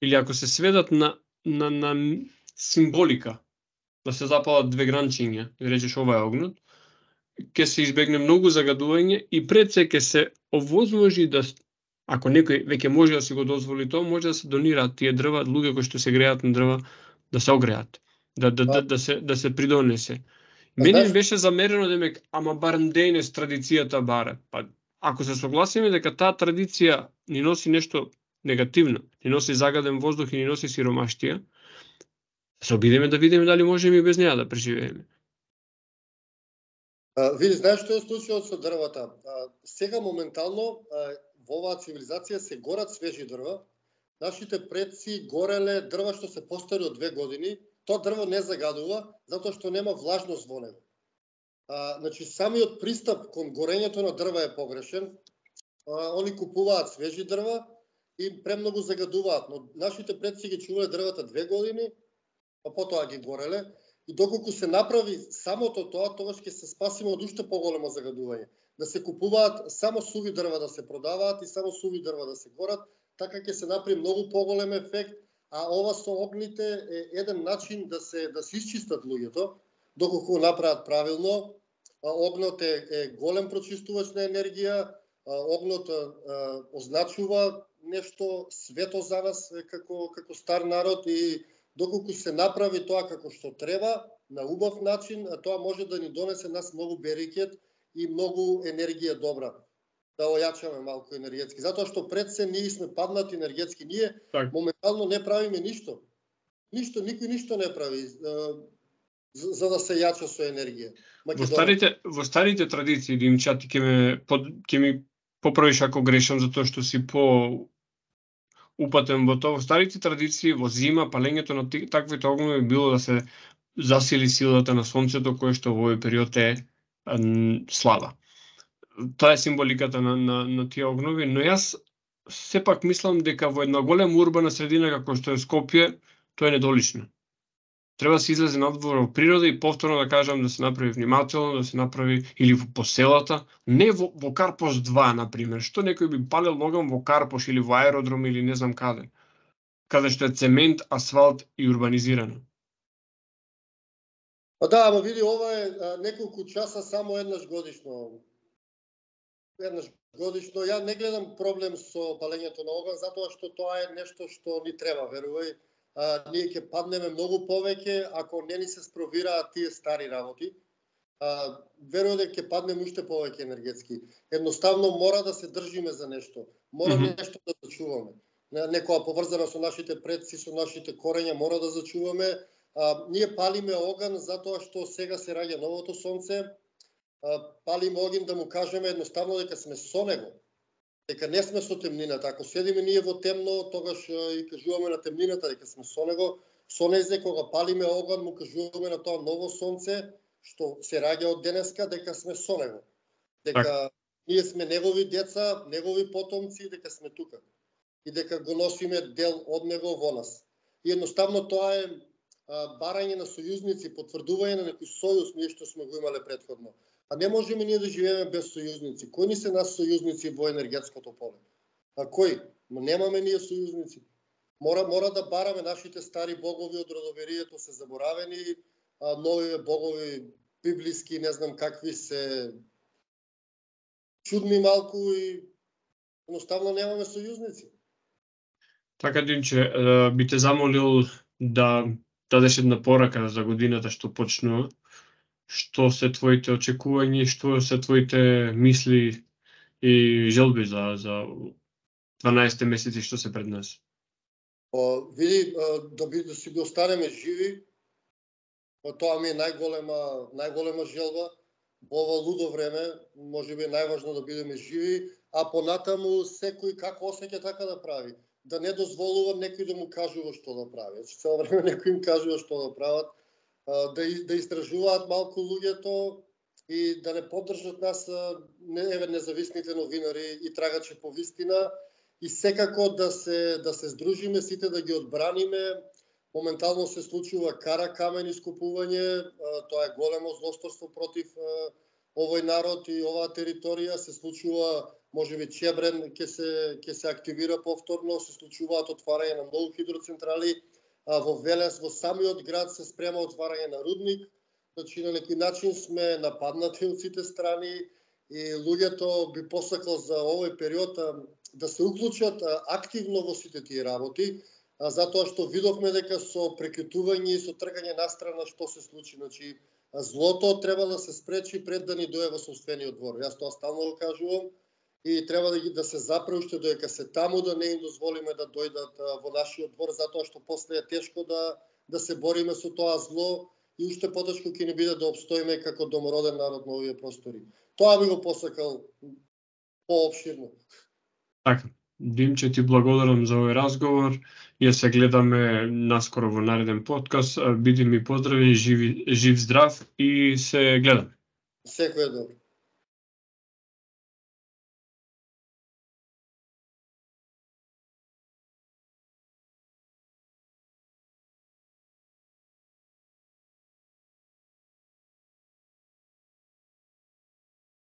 или ако се сведат на на, на символика, да се запалат две гранчиња, и речеш ова е огнот, ќе се избегне многу загадување и пред се ќе се овозможи да ако некој веќе може да си го дозволи тоа, може да се донираат тие дрва, луѓе кои што се греат на дрва, да се огреат, да, да, да, да, се, да се придонесе. Мене ми беше замерено демек, ама барем денес традицијата баре. Па, ако се согласиме дека таа традиција ни носи нешто негативно, ни носи загаден воздух и ни носи сиромаштија, се обидеме да видиме дали можеме и без неа да преживееме. Види, знаеш што е случајот со дрвата? А, сега моментално а, во оваа цивилизација се горат свежи дрва. Нашите предци гореле дрва што се постари од две години. Тоа дрво не загадува затоа што нема влажност во него. А, значи самиот пристап кон горењето на дрва е погрешен. А, они купуваат свежи дрва и премногу загадуваат, но нашите предци ги чувале дрвата две години, а потоа ги гореле. И доколку се направи самото тоа, тогаш ќе се спасиме од уште поголемо загадување да се купуваат само суви дрва да се продаваат и само суви дрва да се горат, така ќе се направи многу поголем ефект, а ова со огните е еден начин да се да се исчистат луѓето, доколку направат правилно. Огнот е, е голем прочистувач на енергија, огнот а, означува нешто свето за нас како како стар народ и доколку се направи тоа како што треба, на убав начин, тоа може да ни донесе нас многу берекет и многу енергија добра да ојачаме малку енергетски. Затоа што пред се ние сме паднати енергетски. Ние так. моментално не правиме ништо. Ништо, никој ништо не прави за, за да се јача со енергија. Во старите, во старите традиции, Димча, ти ќе ме, ќе ми поправиш ако грешам, затоа што си по упатен во тоа. Во старите традиции, во зима, палењето на таквите огнови било да се засили силата на сонцето, кое што во овој период е слава. Тоа е символиката на, на, на тие огнови, но јас сепак мислам дека во една голема урбана средина како што е Скопје, тоа е недолично. Треба да се излезе надвор во природа и повторно да кажам да се направи внимателно, да се направи или во поселата, не во, во Карпош 2, например, што некој би палил ногам во Карпош или во аеродром или не знам каде, каде што е цемент, асфалт и урбанизирано. Па да, ама види, ова е а, неколку часа само еднаш годишно. Еднаш годишно. Ја не гледам проблем со палењето на оган, затоа што тоа е нешто што ни треба, верувај. А, ние ќе паднеме многу повеќе ако не ни се спровираат тие стари работи. А, верувај дека ќе паднеме уште повеќе енергетски. Едноставно мора да се држиме за нешто. Мора mm -hmm. нешто да зачуваме. Некоја поврзана со нашите предци, со нашите корења, мора да зачуваме А, ние палиме оган затоа што сега се раѓа новото сонце. А, палиме оган да му кажеме едноставно дека сме со него. Дека не сме со темнината. Ако седиме ние во темно, тогаш и кажуваме на темнината дека сме со него. Со незе кога палиме оган му кажуваме на тоа ново сонце што се раѓа од денеска дека сме со него. Дека так. ние сме негови деца, негови потомци, дека сме тука. И дека го носиме дел од него во нас. И едноставно тоа е барање на сојузници, потврдување на некој сојуз, ние што сме го имале предходно. А не можеме ние да живееме без сојузници. Кои ни се нас сојузници во енергетското поле? А кои? Немаме ние сојузници. Мора, мора да бараме нашите стари богови од родоверието се заборавени, а нови богови библиски, не знам какви се чудни малку и едноставно немаме сојузници. Така, Динче, би те замолил да дадеш една порака за годината што почнува, што се твоите очекувања, што се твоите мисли и желби за, за 12 месеци што се пред нас? О, види, да, би, да си го останеме живи, па тоа ми е најголема, најголема желба. Во ова лудо време, може би е најважно да бидеме живи, а понатаму секој како осеќа така да прави да не дозволувам некој да му кажува што да прави. Значи, цело време (laughs) некој им кажува што да прават, да, да истражуваат малку луѓето и да не поддржат нас еве независните новинари и трагачи по вистина. И секако да се да се здружиме сите да ги одбраниме. Моментално се случува кара камен искупување, тоа е големо злосторство против овој народ и оваа територија, се случува можеби Чебрен ќе се ќе се активира повторно, се случуваат отварање на многу хидроцентрали, во Велес во самиот град се спрема отварање на рудник. Значи на некој начин сме нападнати од сите страни и луѓето би посакал за овој период да се уклучат активно во сите тие работи, затоа што видовме дека со прекитување и со тргање настрана што се случи, значи злото треба да се спречи пред да ни дое во собствениот двор. Јас тоа стално го кажувам и треба да ги да се запре уште додека се таму да не им дозволиме да дојдат во нашиот двор затоа што после е тешко да да се бориме со тоа зло и уште потешко ќе ни биде да обстоиме како домороден народ на овие простори. Тоа би го посакал поопширно. Така. Димче, ти благодарам за овој разговор. Ја се гледаме наскоро во нареден подкаст. Биди ми поздрави, жив, жив здрав и се гледаме. Секој е добро.